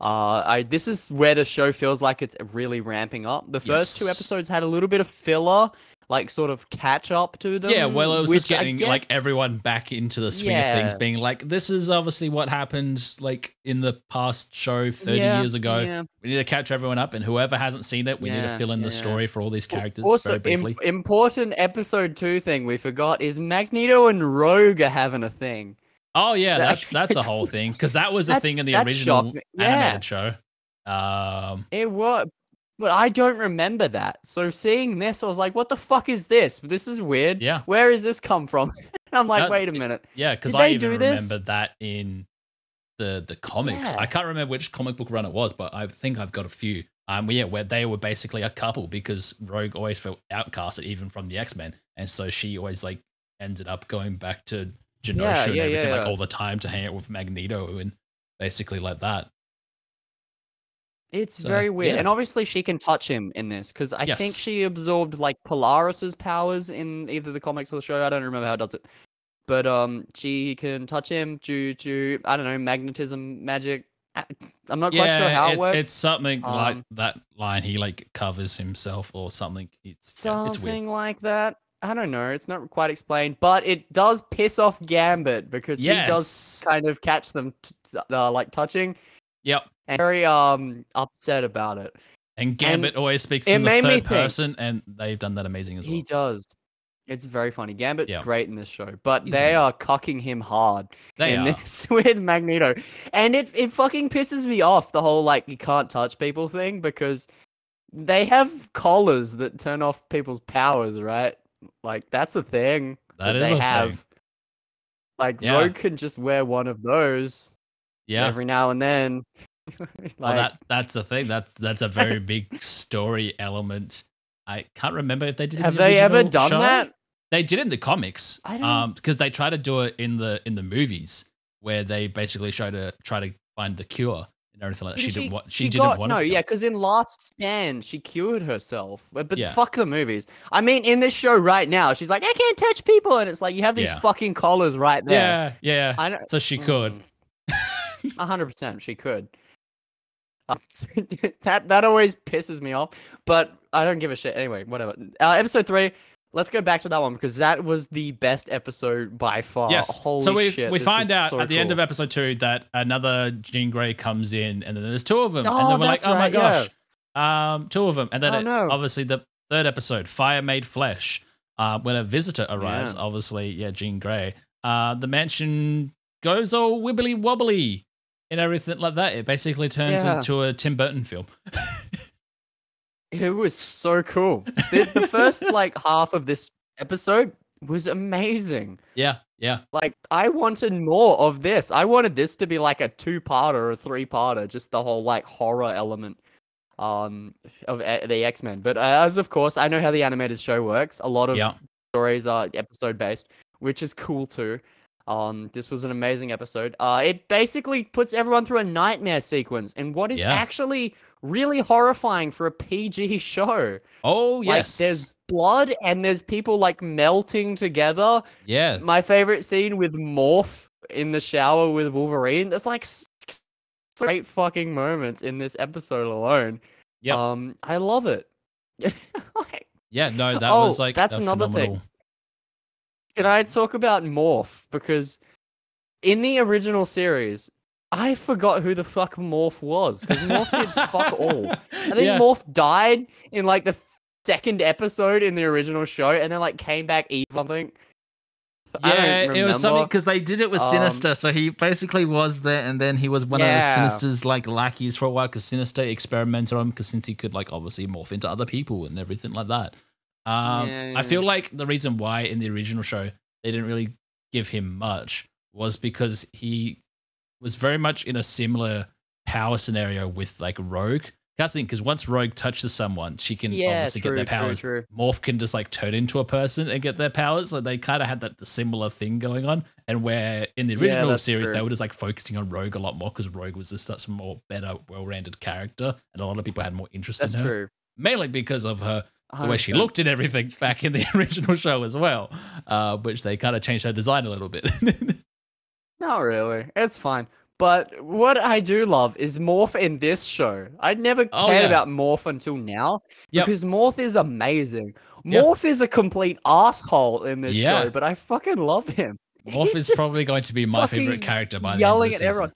Uh, I this is where the show feels like it's really ramping up. The first two episodes had a little bit of filler, like sort of catch up to them. Yeah, well, it was just getting like everyone back into the swing of things, being like, "This is obviously what happened like in the past show thirty Yeah, years ago. yeah. We need to catch everyone up, and whoever hasn't seen it, we need to fill in the story for all these characters Also, very im- important episode two thing we forgot is Magneto and Rogue are having a thing. Oh yeah, that- that's that's a whole thing because that was a thing in the original. Yeah. animated show. Um, It was, but I don't remember that. So seeing this, I was like, "What the fuck is this? This is weird. yeah, Where is this come from?" I'm like, That- "Wait a minute." yeah, because I even do this? remember that in the the comics. Yeah. I can't remember which comic book run it was, but I think I've got a few. Um, yeah, where they were basically a couple because Rogue always felt outcasted even from the X Men, and so she always like ended up going back to Genosha and yeah, everything yeah, like all the time to hang out with Magneto and basically like that. It's So, very weird, and obviously she can touch him in this because I think she absorbed like Polaris's powers in either the comics or the show. I don't remember how it does it, but um, she can touch him due to I don't know magnetism, magic. I'm not quite sure how it it's, works. it's something like Um, that line. He like covers himself or something. It's yeah, it's. Something like that. I don't know. It's not quite explained, but it does piss off Gambit because he does kind of catch them t- t- uh, like touching Yep. and very um upset about it. And Gambit always speaks in the third think- person, and they've done that amazing as well. He does. It's very funny. Gambit's Yeah. great in this show, but He's they a- are cucking him hard They in are. this with Magneto, and it it fucking pisses me off the whole like you can't touch people thing because they have collars that turn off people's powers, right? Like that's a thing That that, is they a have. thing. Like Yeah. Rogue can just wear one of those Yeah. every now and then. like, well, that that's the thing. That's that's a very big story element. I can't remember if they did. it in have the they ever done show. that? They did in the comics. I don't- Um, because they try to do it in the in the movies where they basically try to try to find the cure and everything like that. She, didn't want. She, didn't got, want. no, yeah, because in Last Stand she cured herself. But, but Yeah. fuck the movies. I mean, in this show right now, she's like, I can't touch people, and it's like you have these Yeah. fucking collars right there. Yeah, yeah. I know. So she could. Mm. A hundred percent, she could. Uh, that that always pisses me off, but I don't give a shit. Anyway, whatever. Uh, episode three. Let's go back to that one because that was the best episode by far. Yes. Holy so we shit, we find out so at the end of episode two that another Jean Grey comes in, and then there's two of them, and Oh, then we're like, oh my right, yeah. gosh, um, two of them, and then Oh, it- no. obviously the third episode, Fire Made Flesh, uh, when a visitor arrives, Yeah. obviously, yeah, Jean Grey, uh, the mansion goes all wibbly wobbly and everything like that. It basically turns Yeah. into a Tim Burton film. It was so cool. The, the first like half of this episode was amazing. yeah, yeah, Like I wanted more of this. I wanted this to be like a two-parter or a three-parter, just the whole like horror element um of uh, the X-Men. But uh, as of course, I know how the animated show works. A lot of yeah. stories are episode based, which is cool too. Um, this was an amazing episode. Uh, it basically puts everyone through a nightmare sequence, and what is Yeah. actually really horrifying for a PG show. Oh Like, yes, there's blood and there's people like melting together. yeah, My favorite scene with Morph in the shower with Wolverine. There's like great fucking moments in this episode alone. Yep. Um, I love it. Like, yeah. No, that Oh, was like that's another thing. Can I talk about Morph? Because in the original series, I forgot who the fuck Morph was because Morph did fuck all. I think Yeah. Morph died in like the second episode in the original show, and then like came back evil. Something. I don't Yeah, it was something because they did it with Um, Sinister. So he basically was there, and then he was one of the Sinister's like lackeys for a while because Sinister experimented on him because since he could like obviously morph into other people and everything like that. Um, Yeah, I feel yeah. like the reason why in the original show they didn't really give him much was because he was very much in a similar power scenario with like Rogue. That's the thing, because once Rogue touches someone, she can Yeah, obviously true, get their powers. true. Morph can just like turn into a person and get their powers. So they kind of had that similar thing going on. And where in the original that's series, they were just like focusing on Rogue a lot more because Rogue was just such a more better, well rounded character. And a lot of people had more interest That's in her. true. Mainly because of her, the way she looked and everything back in the original show as well, uh, which they kind of changed her design a little bit. Not really. It's fine. But what I do love is Morph in this show. I never oh, cared Oh, yeah. about Morph until now Yep. because Morph is amazing. Yeah. Morph is a complete asshole in this Yeah. show, but I fucking love him. Morph He's is probably going to be my favorite character by the yelling end at of the everyone.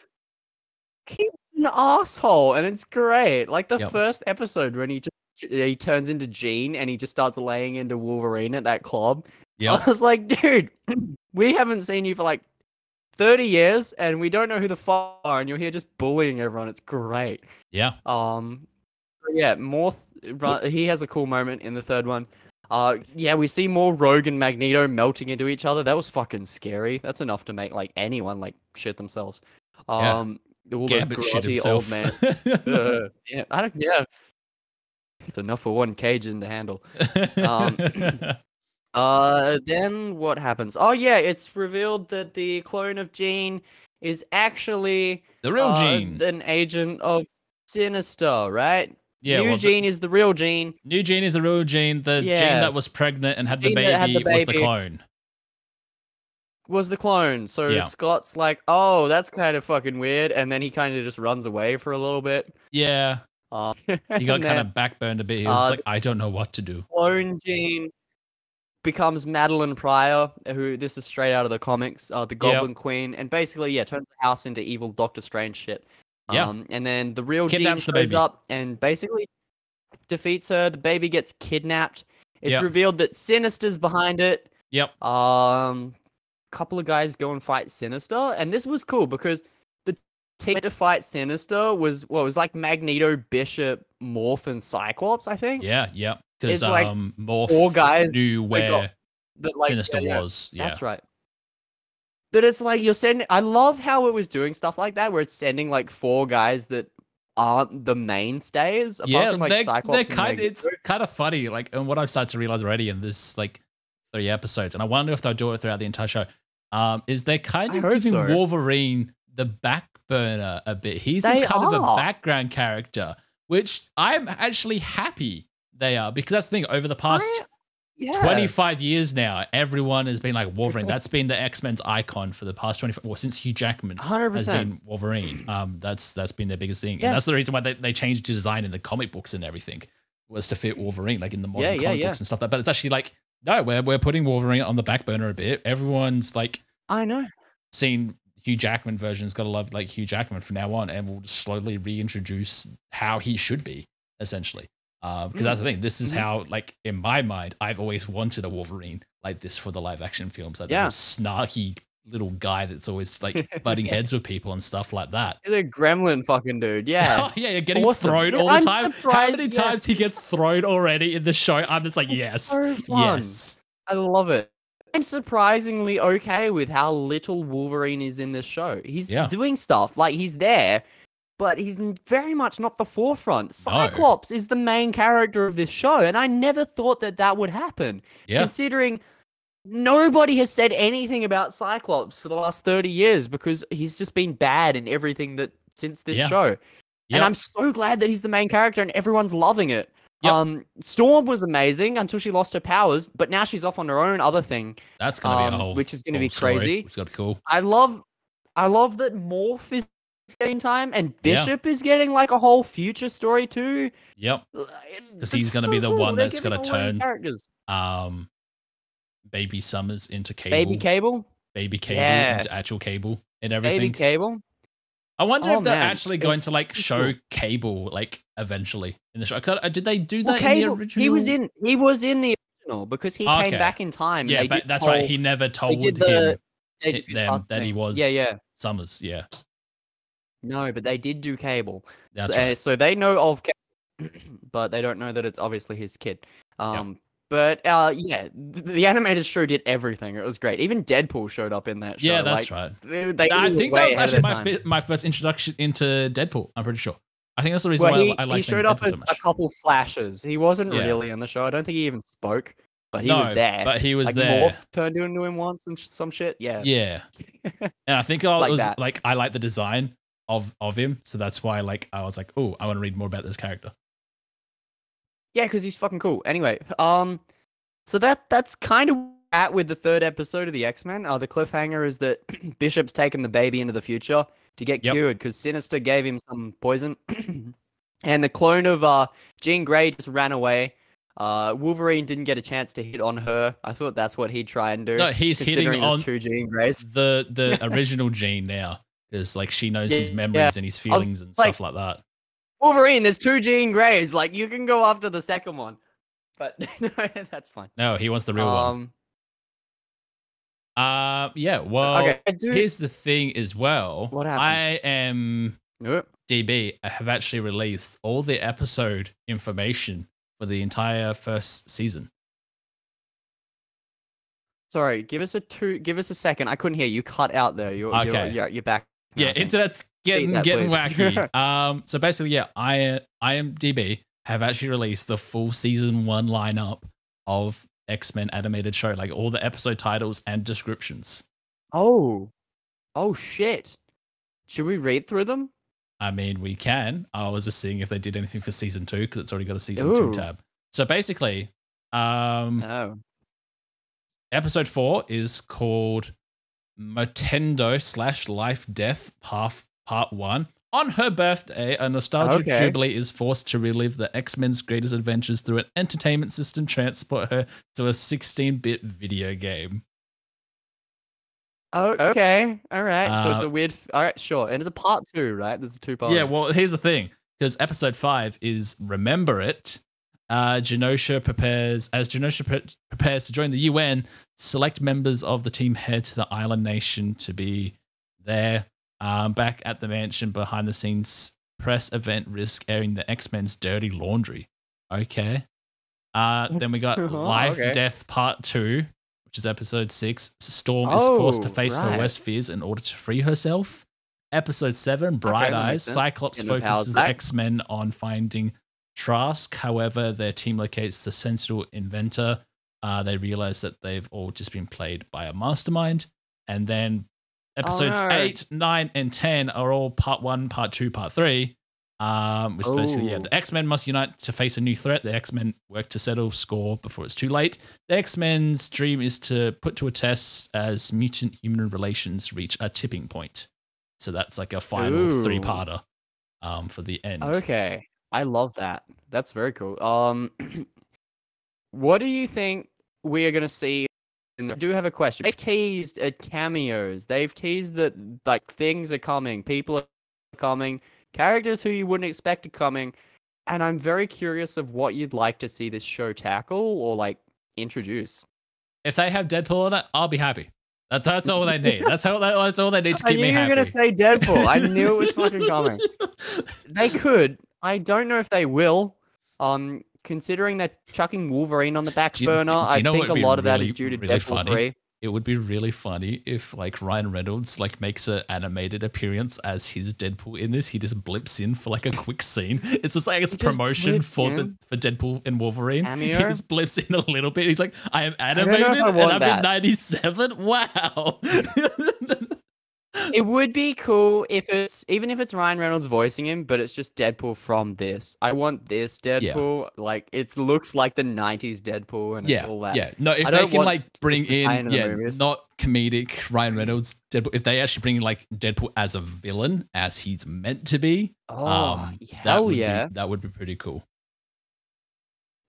He's an asshole, and it's great. Like the Yep. first episode when he just he turns into Jean and he just starts laying into Wolverine at that club. Yep. I was like, dude, we haven't seen you for like 30 years and we don't know who the fuck are, and you're here just bullying everyone. It's great. Yeah. Um, yeah, Morph, ru- he has a cool moment in the third one. Uh, yeah, we see more Rogue and Magneto melting into each other. That was fucking scary. That's enough to make like anyone like shit themselves. Yeah. Um, all the Gambit shit grotty old himself. man. Uh, yeah, I don't. Yeah, it's enough for one Cajun to handle. Um, Uh, then what happens? Oh yeah, it's revealed that the clone of Jean is actually the real uh, Jean. an agent of Sinister, right? yeah, New well, the- is the real Jean. New Jean is the real Jean. The Jean Yeah. that was pregnant and had the baby, had the was the clone. Was the clone. So Yeah. Scott's like, oh, that's kind of fucking weird, and then he kind of just runs away for a little bit. Yeah, Um, he got kind of backburned a bit. He was uh, like, I don't know what to do. clone Jean becomes Madelyne Pryor, who this is straight out of the comics, uh, the Goblin Queen, and basically, yeah, turns the house into evil Doctor Strange shit. Yeah. Um, and then the real Jean Kidnaps shows up and basically defeats her. The baby gets kidnapped. It's Yep. revealed that Sinister's behind it. Yep. Um, couple of guys go and fight Sinister, and this was cool because the team to fight Sinister was what was like Magneto, Bishop, Morph, and Cyclops. I think. Yeah, yep. Because It's like um, Morph four guys knew where got- That, like, Sinister yeah, yeah, was. Yeah. That's right. But it's like you're sending. I love how it was doing stuff like that, where it's sending like four guys that aren't the mainstays. Apart yeah, from, like, they're, Cyclops they're kind. It's kind of funny, like, and what I've started to realize already in this like three episodes, and I wonder if they'll do it throughout the entire show. Um, is they're kind of giving so. Wolverine the back burner a bit. He's just They kind of a background character, which I'm actually happy they are because that's the thing. Over the past I- yeah. 25 years now, everyone has been like Wolverine. That's been the X Men's icon for the past 25. Well, since Hugh Jackman hundred has percent. been Wolverine. Um, that's that's been their biggest thing, Yeah. and that's the reason why they, they changed design in the comic books and everything was to fit Wolverine, like in the modern Yeah, comic yeah. books and stuff. Like that. But it's actually like no, we're we're putting Wolverine on the back burner a bit. Everyone's like I know. seen Hugh Jackman versions, gotta love like Hugh Jackman from now on, and we'll just slowly reintroduce how he should be, essentially. Because that's the thing. This is Mhm. how, like, in my mind, I've always wanted a Wolverine like this for the live action films. Like Yeah. snarky little guy that's always like butting heads with people and stuff like that. He's a gremlin fucking dude. Yeah. Oh, yeah, you're getting Awesome. thrown all the I'm time. How many yeah. times he gets thrown already in the show? I'm just like, It's yes, so yes, I love it. I'm surprisingly okay with how little Wolverine is in this show. He's Yeah. doing stuff like he's there, but he's very much not the forefront. No. Cyclops is the main character of this show, and I never thought that that would happen. yeah, Considering nobody has said anything about Cyclops for the last 30 years because he's just been bad in everything that since this Yeah. show. And I'm so glad that he's the main character and everyone's loving it. Yep. Um, Storm was amazing until she lost her powers, but now she's off on her own other thing. that's gonna be um, a whole, which is gonna be story, crazy. Which is gonna be cool. I love, I love that Morph is getting time and Yeah. Bishop is getting like a whole future story too. Yep. Because he's gonna be the one that's gonna turn characters. Um, Baby Summers into Cable. Baby Cable. Baby Cable Yeah. into actual Cable and everything. Baby Cable. I wonder Oh, if they're man, actually going it's to like show cool. Cable like eventually in the show. Did they do Well, that in the original? he was in. He was in the original because he Okay. came back in time. Yeah, but that's right. He never told him it- them that he was Yeah, yeah. Summers. Yeah, No, but they did do Cable. that's so, uh, so they know of Cable, but they don't know that it's obviously his kid. Um, But uh, yeah, th- the animated show did everything. It was great. Even Deadpool showed up in that show. Yeah, that's like, right. They, they I think that was actually my fi- my first introduction into Deadpool. I'm pretty sure. I think that's the reason Well, why he, I, I he like showed up as so a couple flashes. He wasn't Yeah. really in the show. I don't think he even spoke, but he no, was there. but he was like there. Morph turned into him once and some shit. Yeah. Yeah, and I think Like was that. like I like the design of of him, so that's why like I was like, oh, I want to read more about this character. Yeah, because he's fucking cool. Anyway, um, so that that's kind of at with the third episode of the X Men. Uh, the cliffhanger is that Bishop's taken the baby into the future to get Yep. cured because Sinister gave him some poison, and the clone of uh Jean Grey just ran away. Uh, Wolverine didn't get a chance to hit on her. I thought that's what he'd try and do. No, he's hitting on two Jean Greys. the the original Jean now, because like she knows his Yeah, memories and his I was feelings and like- stuff like that. Wolverine, there's two Jean Greys. Like you can go after the second one, but no, that's fine. No, he wants the real one. um, Uh, yeah. Well, okay. Do. here's the thing as well. What happened? I am Nope. DB I have actually released all the episode information for the entire first season. Sorry, give us a two. Give us a second. I couldn't hear you. Cut out there. You're Okay. You're, you're, you're back. Yeah, internet's getting that, getting please. wacky. um, so basically, yeah, I IMDb have actually released the full season one lineup of X Men animated show, like all the episode titles and descriptions. Oh. Oh shit. Should we read through them? I mean, we can. I was just seeing if they did anything for season two because it's already got a season Ooh. two tab. So basically, um, No. episode four is called Motendo slash Life Death Path Part One. On her birthday, a nostalgic Okay. Jubilee is forced to relive the X Men's greatest adventures through an entertainment system, transport her to a 16 bit video game. Oh, okay. All right. so it's Uh, a weird. All right, sure. And it's a part two, right? There's a two part. Yeah, well, here's the thing because episode five is Remember It. Uh, Genosha prepares, as Genosha pre- prepares to join the UN, select members of the team head to the island nation to be there. Um, back at the mansion behind the scenes, press event risk airing the X Men's dirty laundry. Okay. Uh, then we got Oh, Life okay. Death Part 2, which is episode 6. Storm is forced to Oh, face her worst fears in order to free herself. Episode 7, Bright makes Eyes. Cyclops Getting the powers focuses the. X Men on finding Trask. However, their team locates the Sentinel inventor. Uh, they realize that they've all just been played by a mastermind. And then episodes Oh, no. 8, 9, and 10 are all part 1, part 2, part 3. Um, which is basically, yeah, the X Men must unite to face a new threat. The X Men work to settle score before it's too late. The X Men's dream is to put to a test as mutant human relations reach a tipping point. So that's like a final Ooh. three parter um, for the end. Okay. I love that. That's very cool. Um, what do you think we are gonna see? in the- I do have a question. They've teased uh, cameos. They've teased that like things are coming, people are coming, characters who you wouldn't expect are coming, and I'm very curious of what you'd like to see this show tackle or like introduce. If they have Deadpool in it, I'll be happy. That, that's all they need. That's how. That's all they need to keep I keep knew me you were gonna say Deadpool. I knew it was fucking coming. They could. I don't know if they will. Um, considering they're chucking Wolverine on the back Do do- burner, do you I think a lot of that really, is due to really Deadpool funny? three. it would be really funny if like Ryan Reynolds like makes an animated appearance as his Deadpool in this. He just blips in for like a quick scene. It's just like it's promotion blips for the for Deadpool and Wolverine. He just blips in a little bit. He's like, I am don't know if animated I and I'm that. in '97. Wow. It would be cool if it's even if it's Ryan Reynolds voicing him, but it's just Deadpool from this. I want this Deadpool. Like it looks like the '90s Deadpool, and it's yeah, all that. yeah. No, if I they can like bring this to tie in, yeah, movies. not comedic Ryan Reynolds Deadpool. If they actually bring in like Deadpool as a villain, as he's meant to be, Oh um, that hell would yeah! be, that would be pretty cool.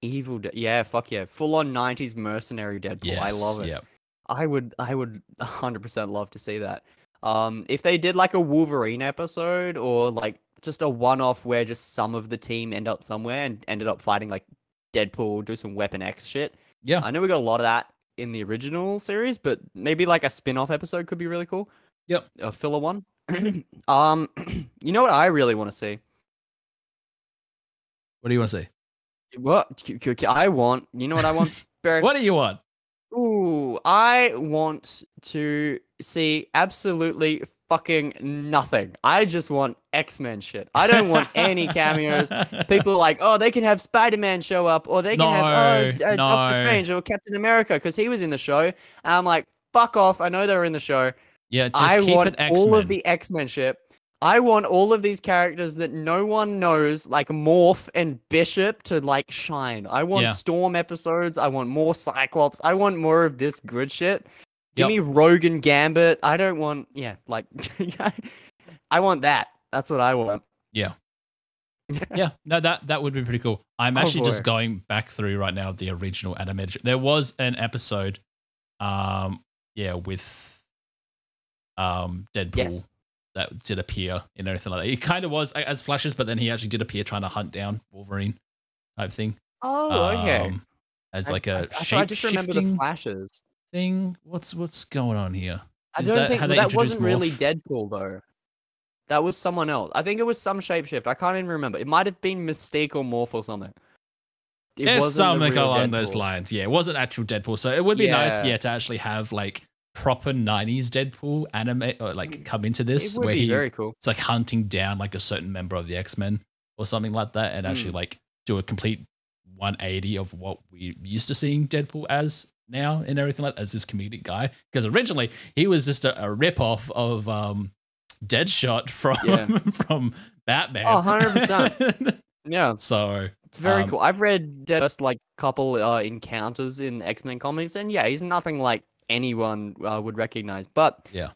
Evil. De- yeah, fuck yeah! Full on '90s mercenary Deadpool. Yes, I love it. Yeah. I would I would 100% love to see that. Um, if they did like a Wolverine episode or like just a one-off where just some of the team end up somewhere and ended up fighting like Deadpool, do some Weapon X shit. Yeah. I know we got a lot of that in the original series, but maybe like a spin-off episode could be really cool. Yep. A filler one. um, you know what I really want to see? What do you want to see? What I want? You know what I want, Barry? What do you want? Ooh, I want to see absolutely fucking nothing. I just want X Men shit. I don't want any cameos. People are like, oh, they can have Spider Man show up, or they can have No, oh, uh, Doctor. Strange or Captain America because he was in the show. And I'm like, fuck off. I know they were in the show. Yeah, just I keep want all of the X Men shit. I want all of these characters that no one knows, like Morph and Bishop, to like shine. I want Yeah. Storm episodes. I want more Cyclops. I want more of this good shit. Give Yep. me Rogan Gambit. I don't want, yeah, like, I want that. That's what I want. Yeah, yeah, no, that that would be pretty cool. I'm Oh, actually just going back through right now the original animated. There was an episode, um, yeah, with um Deadpool Yes. that did appear in everything like that. It kind of was as flashes, but then he actually did appear trying to hunt down Wolverine type thing. Oh, okay. Um, as I- like I- a I, so I just remember the flashes. Thing. What's what's going on here? I Is don't that think how they that wasn't really Deadpool though. That was someone else. I think it was some shapeshift. I can't even remember. It might have been Mystique or Morph or something. It it's something along those lines. Yeah, it wasn't actual Deadpool, so it would be nice, Yeah. yeah, to actually have like proper '90s Deadpool anime or like come into this, where he very cool. it's like hunting down like a certain member of the X Men or something like that, and actually Mm. like do a complete 180 of what we used to seeing Deadpool as now and everything like as this comedic guy. Because originally he was just a, a rip off of um Deadshot from Yeah. from Batman. Oh, 100%. Yeah, so it's very Um, cool. I've read Dead first like couple uh, encounters in X Men comics, and yeah, he's nothing like anyone uh, would recognize. But Yeah.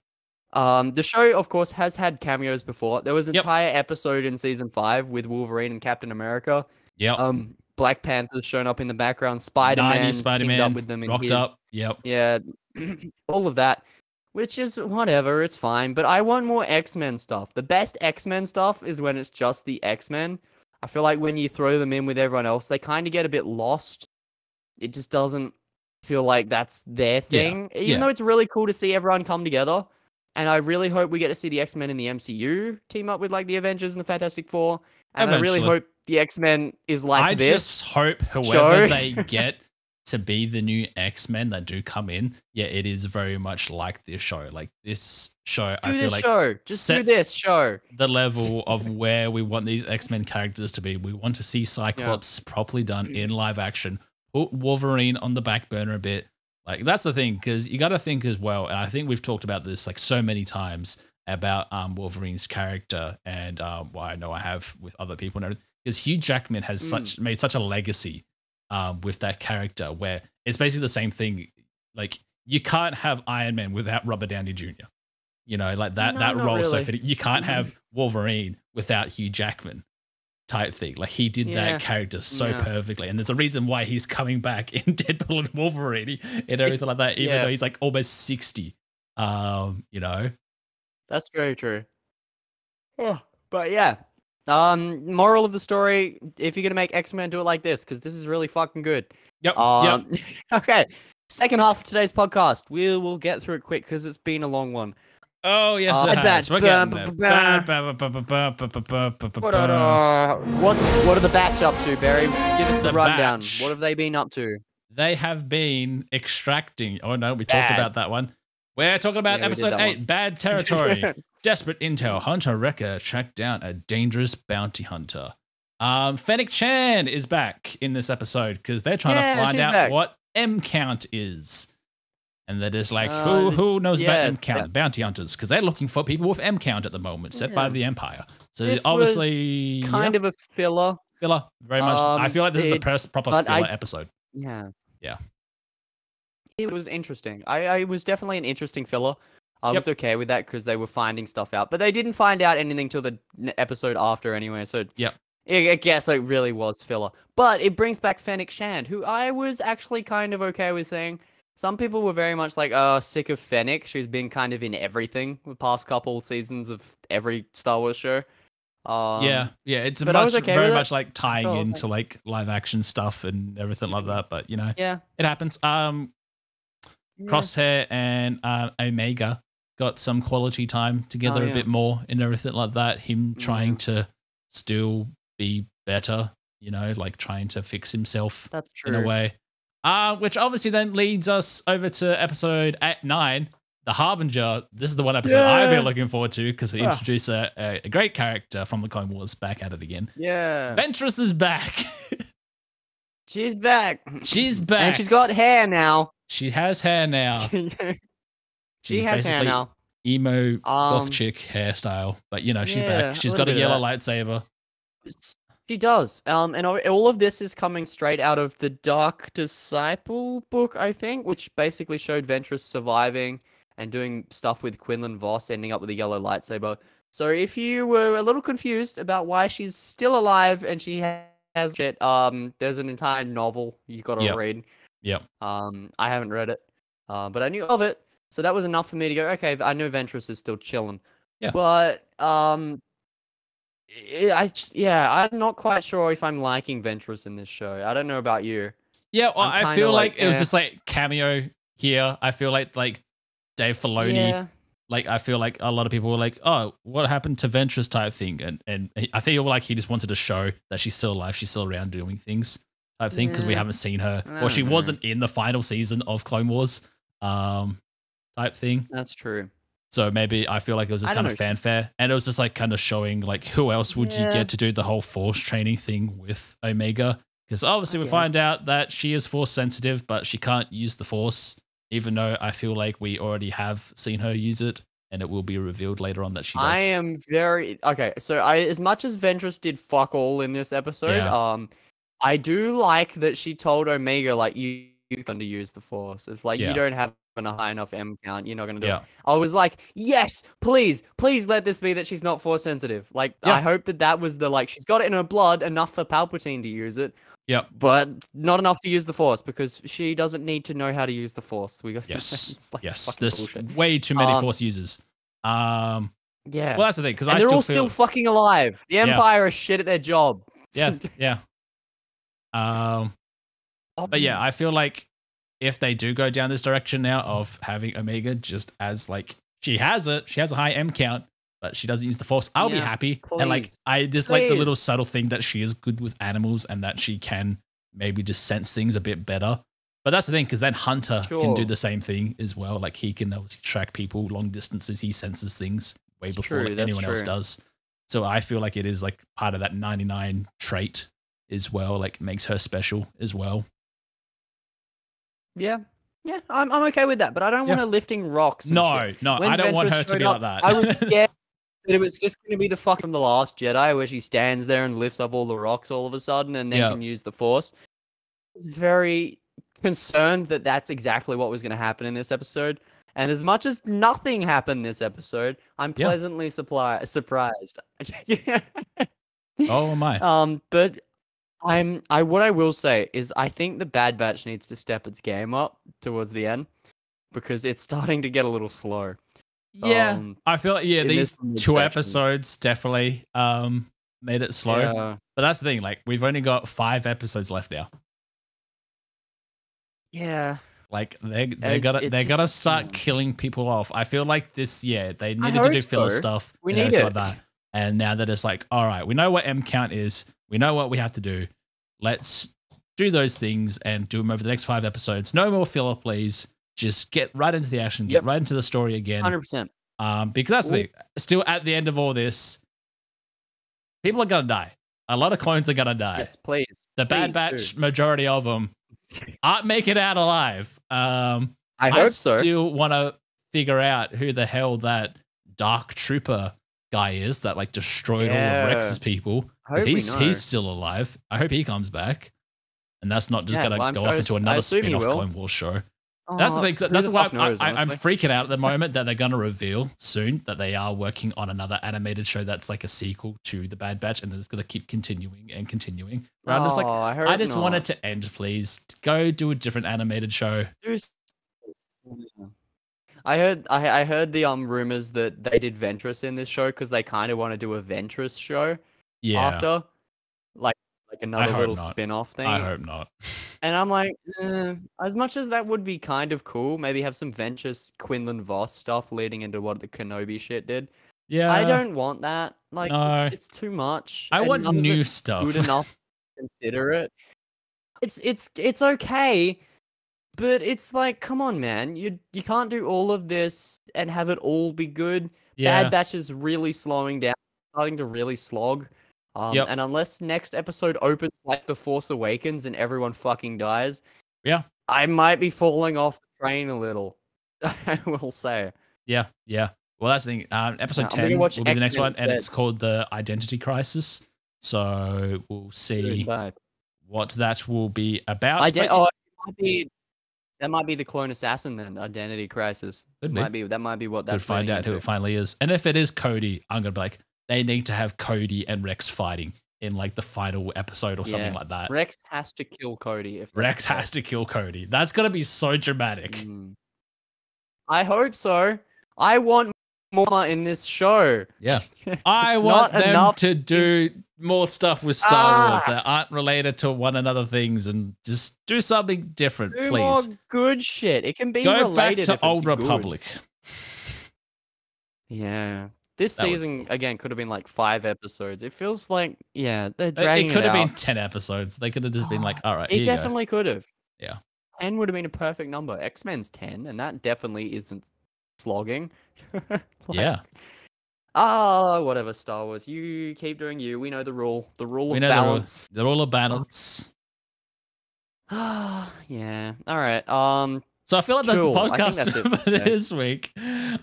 um, the show, of course, has had cameos before. There was an Yep. entire episode in season five with Wolverine and Captain America. yeah, Um, Black Panther's shown up in the background. Spider Man 90s Spider teamed up with them in rocked his. up. Yep. Yeah, all of that, which is whatever, it's fine. But I want more X Men stuff. The best X Men stuff is when it's just the X Men. I feel like when you throw them in with everyone else, they kind of get a bit lost. It just doesn't feel like that's their thing. Even yeah. though it's really cool to see everyone come together. And I really hope we get to see the X Men in the MCU team up with like the Avengers and the Fantastic Four. And I really hope the X Men is like I this. I just hope show. whoever they get to be the new X Men that do come in, yeah, it is very much like this show. Like this show, do I feel this like show. Just do this show. the level of where we want these X Men characters to be. We want to see Cyclops properly done in mm. live action. Put Wolverine on the back burner a bit. Like that's the thing, because you got to think as well. And I think we've talked about this like so many times about um, Wolverine's character, and um, well, I know I have with other people and. Because Hugh Jackman has Mm. such made such a legacy um, with that character, where it's basically the same thing. Like you can't have Iron Man without Robert Downey Jr. You know, like that No, that role so fitting. You can't have Wolverine without Hugh Jackman type thing. Like he did Yeah. that character so Yeah. perfectly. And there's a reason why he's coming back in Deadpool and Wolverine and everything like that, even Yeah. though he's like almost 60. Um, you know? That's very true. Yeah. But yeah. Um, moral of the story: If you're gonna make X Men, do it like this because this is really fucking good. Yep. Um, yep. okay. Second half of today's podcast, we will get through it quick because it's been a long one. Oh yes. We're getting What's what are the bats up to, Barry? Give us the, the rundown. Batch. What have they been up to? They have been extracting. Oh no, we talked about that one. We're talking about Yeah, episode eight, one. Bad Territory. Desperate intel, Hunter Wrecker tracked down a dangerous bounty hunter. Um, Fennec Shand is back in this episode because they're trying Yeah, to find out back. what M count is. And they're just like, Uh, who who knows yeah, about M count? yeah. Bounty hunters, because they're looking for people with M count at the moment, set by the Empire. So This was obviously, kind of a filler. filler, very much. I Um, feel like this is the it- proper but I- filler episode. Yeah. Yeah. It was interesting. I, I was definitely an interesting filler. I Yep. was okay with that because they were finding stuff out, but they didn't find out anything till the episode after anyway. So yeah, I guess it really was filler. But it brings back Fennec Shand, who I was actually kind of okay with saying. some people were very much like, "Oh, sick of Fennec." She's been kind of in everything the past couple seasons of every Star Wars show. Um, yeah, yeah, it's but I much was okay very much like tying into like live action stuff and everything like that. But you know, yeah. it happens. Um, yeah. Crosshair and uh, Omega got some quality time together Oh, a bit more and everything like that. Him trying to still be better, you know, like trying to fix himself That's true. in a way. Uh, which obviously then leads us over to episode eight, nine, The Harbinger. This is the one episode I've been looking forward to because it Ah. introduced a, a great character from the Clone Wars back at it again. Yeah. Ventress is back. She's back. she's back. And she's got hair now. She has hair now. she has hair now. emo Um, goth chick hairstyle. But you know, she's yeah, back. She's got a yellow lightsaber. She does. Um, and all all of this is coming straight out of the Dark Disciple book, I think, which basically showed Ventress surviving and doing stuff with Quinlan Vos, ending up with a yellow lightsaber. So if you were a little confused about why she's still alive and she has shit, um, there's an entire novel you got to Yep. read. Yep. Um, I haven't read it, uh, but I knew of it, so that was enough for me to go. Okay, I know Ventress is still chilling. Yeah. But um, I, I yeah, I'm not quite sure if I'm liking Ventress in this show. I don't know about you. Yeah, well, I'm I kinda feel like, like, it was eh. just like cameo here. I feel like like Dave Filoni Yeah. like I feel like a lot of people were like, "Oh, what happened to Ventress?" type thing, and and I feel like he just wanted to show that she's still alive, she's still around doing things type thing because we haven't seen her, I or she know. wasn't in the final season of Clone Wars, um, type thing. That's true. So maybe I feel like it was just I kind of fanfare, and it was just like kind of showing like who else would you get to do the whole Force training thing with Omega? Because obviously I we find out that she is Force sensitive, but she can't use the Force, even though I feel like we already have seen her use it, and it will be revealed later on that she does. I am very okay. So I, as much as Ventress did fuck all in this episode, Yeah. um, I do like that she told Omega like you you're going to use the Force. It's like Yeah. you don't have a high enough M count. You're not going to do yeah, it. I was like, yes, please, please let this be that she's not Force sensitive. Like Yeah. I hope that that was the like she's got it in her blood enough for Palpatine to use it. Yep. But not enough to use the Force because she doesn't need to know how to use the Force. We got yes, it's like yes. There's bullshit. way too many Um, Force users. Um, Yeah. well, that's the thing because I they're still all feel still fucking alive. The Yeah. Empire is shit at their job. yeah, yeah. Um, But yeah, I feel like if they do go down this direction now of having Omega just as like she has it, she has a high M count, but she doesn't use the Force, I'll be Yeah, happy. And like I just like the little subtle thing that she is good with animals and that she can maybe just sense things a bit better. But that's the thing, because then Hunter can do the same thing as well. Like he can obviously track people long distances. He senses things way before true, that's anyone else does. So I feel like it is like part of that 99 trait as well. Like makes her special as well. yeah, yeah, I'm I'm okay with that. But I don't Yeah. want her lifting rocks. No, shit. no, When I don't want her to be up, like that. I was scared that it was just going to be the fuck from the Last Jedi, where she stands there and lifts up all the rocks all of a sudden, and then Yeah. can use the Force. Very concerned that that's exactly what was going to happen in this episode. And as much as nothing happened this episode, I'm Yeah. pleasantly suppli- surprised. oh my. Um, but I'm I what I will say is I think the Bad Batch needs to step its game up towards the end because it's starting to get a little slow. Yeah, um, I feel like yeah, these two midsection. episodes definitely um made it slow. Yeah. But that's the thing, like we've only got five episodes left now. Yeah. Like they they gotta they gotta start yeah. killing people off. I feel like this yeah they I needed to do filler so. stuff. We need everything it. like that. And now that it's like, all right, we know what M count is. We know what we have to do. Let's do those things and do them over the next five episodes. No more filler, please. Just get right into the action. Get Yep. right into the story again. Hundred percent. Um, because that's the thing. Still, at the end of all this, people are gonna die. A lot of clones are gonna die. Yes, please. the Bad Batch, do. majority of them, aren't making it out alive. Um, I hope so. still want to figure out who the hell that Dark Trooper guy is that like destroyed all of Rex's people. I hope we he's he's still alive. I hope he comes back. And that's not just Yeah, gonna well, go sure- off into another spin-off. Clone Wars show. That's the Oh, thing. That's the why knows, I, I'm freaking out at the moment that they're going to reveal soon that they are working on another animated show that's like a sequel to The Bad Batch, and it's going to keep continuing and continuing. But I'm just like, Oh, I, I just want it to end, please. Go do a different animated show. do s- I heard I, I heard the um rumors that they did Ventress in this show because they kind of want to do a Ventress show Yeah. after, like like another little not. spin-off thing. I hope not. And I'm like, eh, as much as that would be kind of cool, maybe have some Ventress Quinlan Vos stuff leading into what the Kenobi shit did. Yeah. I don't want that. Like, No. it's too much. I and want new stuff. Good enough to consider it. It's it's it's okay, but it's like, come on, man. You you can't do all of this and have it all be good. Yeah. Bad Batch is really slowing down, starting to really slog. Um, Yep. And unless next episode opens like The Force Awakens and everyone fucking dies, Yeah. I might be falling off the train a little. I will say. Yeah, yeah. Well, that's the thing. Um, episode 10 watch will be the next one, and it's called The Identity Crisis. So we'll see what that will be about. I did. but Oh, it might be. That might be the clone assassin then. Identity crisis. Could be. Might be. That might be what Could that's. find out who it finally is. And if it is Cody, I'm going to be like, they need to have Cody and Rex fighting in like the final episode or something Yeah. like that. Rex has to kill Cody. If Rex has to kill Cody. That's going to be so dramatic. Mm. I hope so. I want more in this show. Yeah. I want them enough to do more stuff with Star Wars Ah! that aren't related to one another things and just do something different, Do more please. good shit. It can be Go back related to Old. Republic. Yeah. This That was- season again could have been like five episodes. It feels like yeah they're dragging It could have out. been 10 episodes. They could have just been like, all right, It here you go. definitely could have. Yeah. 10 would have been a perfect number. X Men's 10, and that definitely isn't slogging. Like, Yeah. Ah, whatever, Star Wars. You keep doing you. We know the rule. The rule We of know the rule. balance. They're all a balance. Ah, yeah. All right. Um, So I feel like that's Cool. the podcast that's it for this week.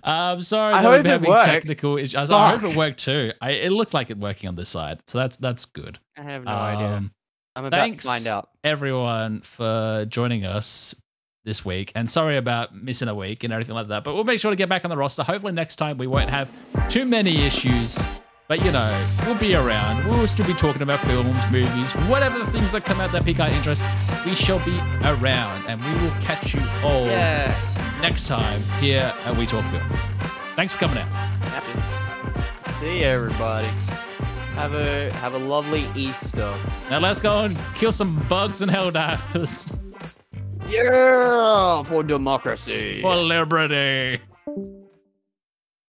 I'm sorry I that hope it having worked. technical issues. I hope it worked too. I, it looks like it working on this side, so that's that's good. I have no idea. Um, I'm about thanks to find out. everyone for joining us this week. And sorry about missing a week and everything like that. But we'll make sure to get back on the roster. Hopefully, next time we won't have too many issues. But you know, we'll be around. We'll still be talking about films, movies, whatever the things that come out that pique our interest. We shall be around, and we will catch you all Yeah. next time here at We Talk Film. Thanks for coming out. See you, everybody. Have a have a lovely Easter. Now let's go and kill some bugs and helldivers Yeah, for democracy. For liberty.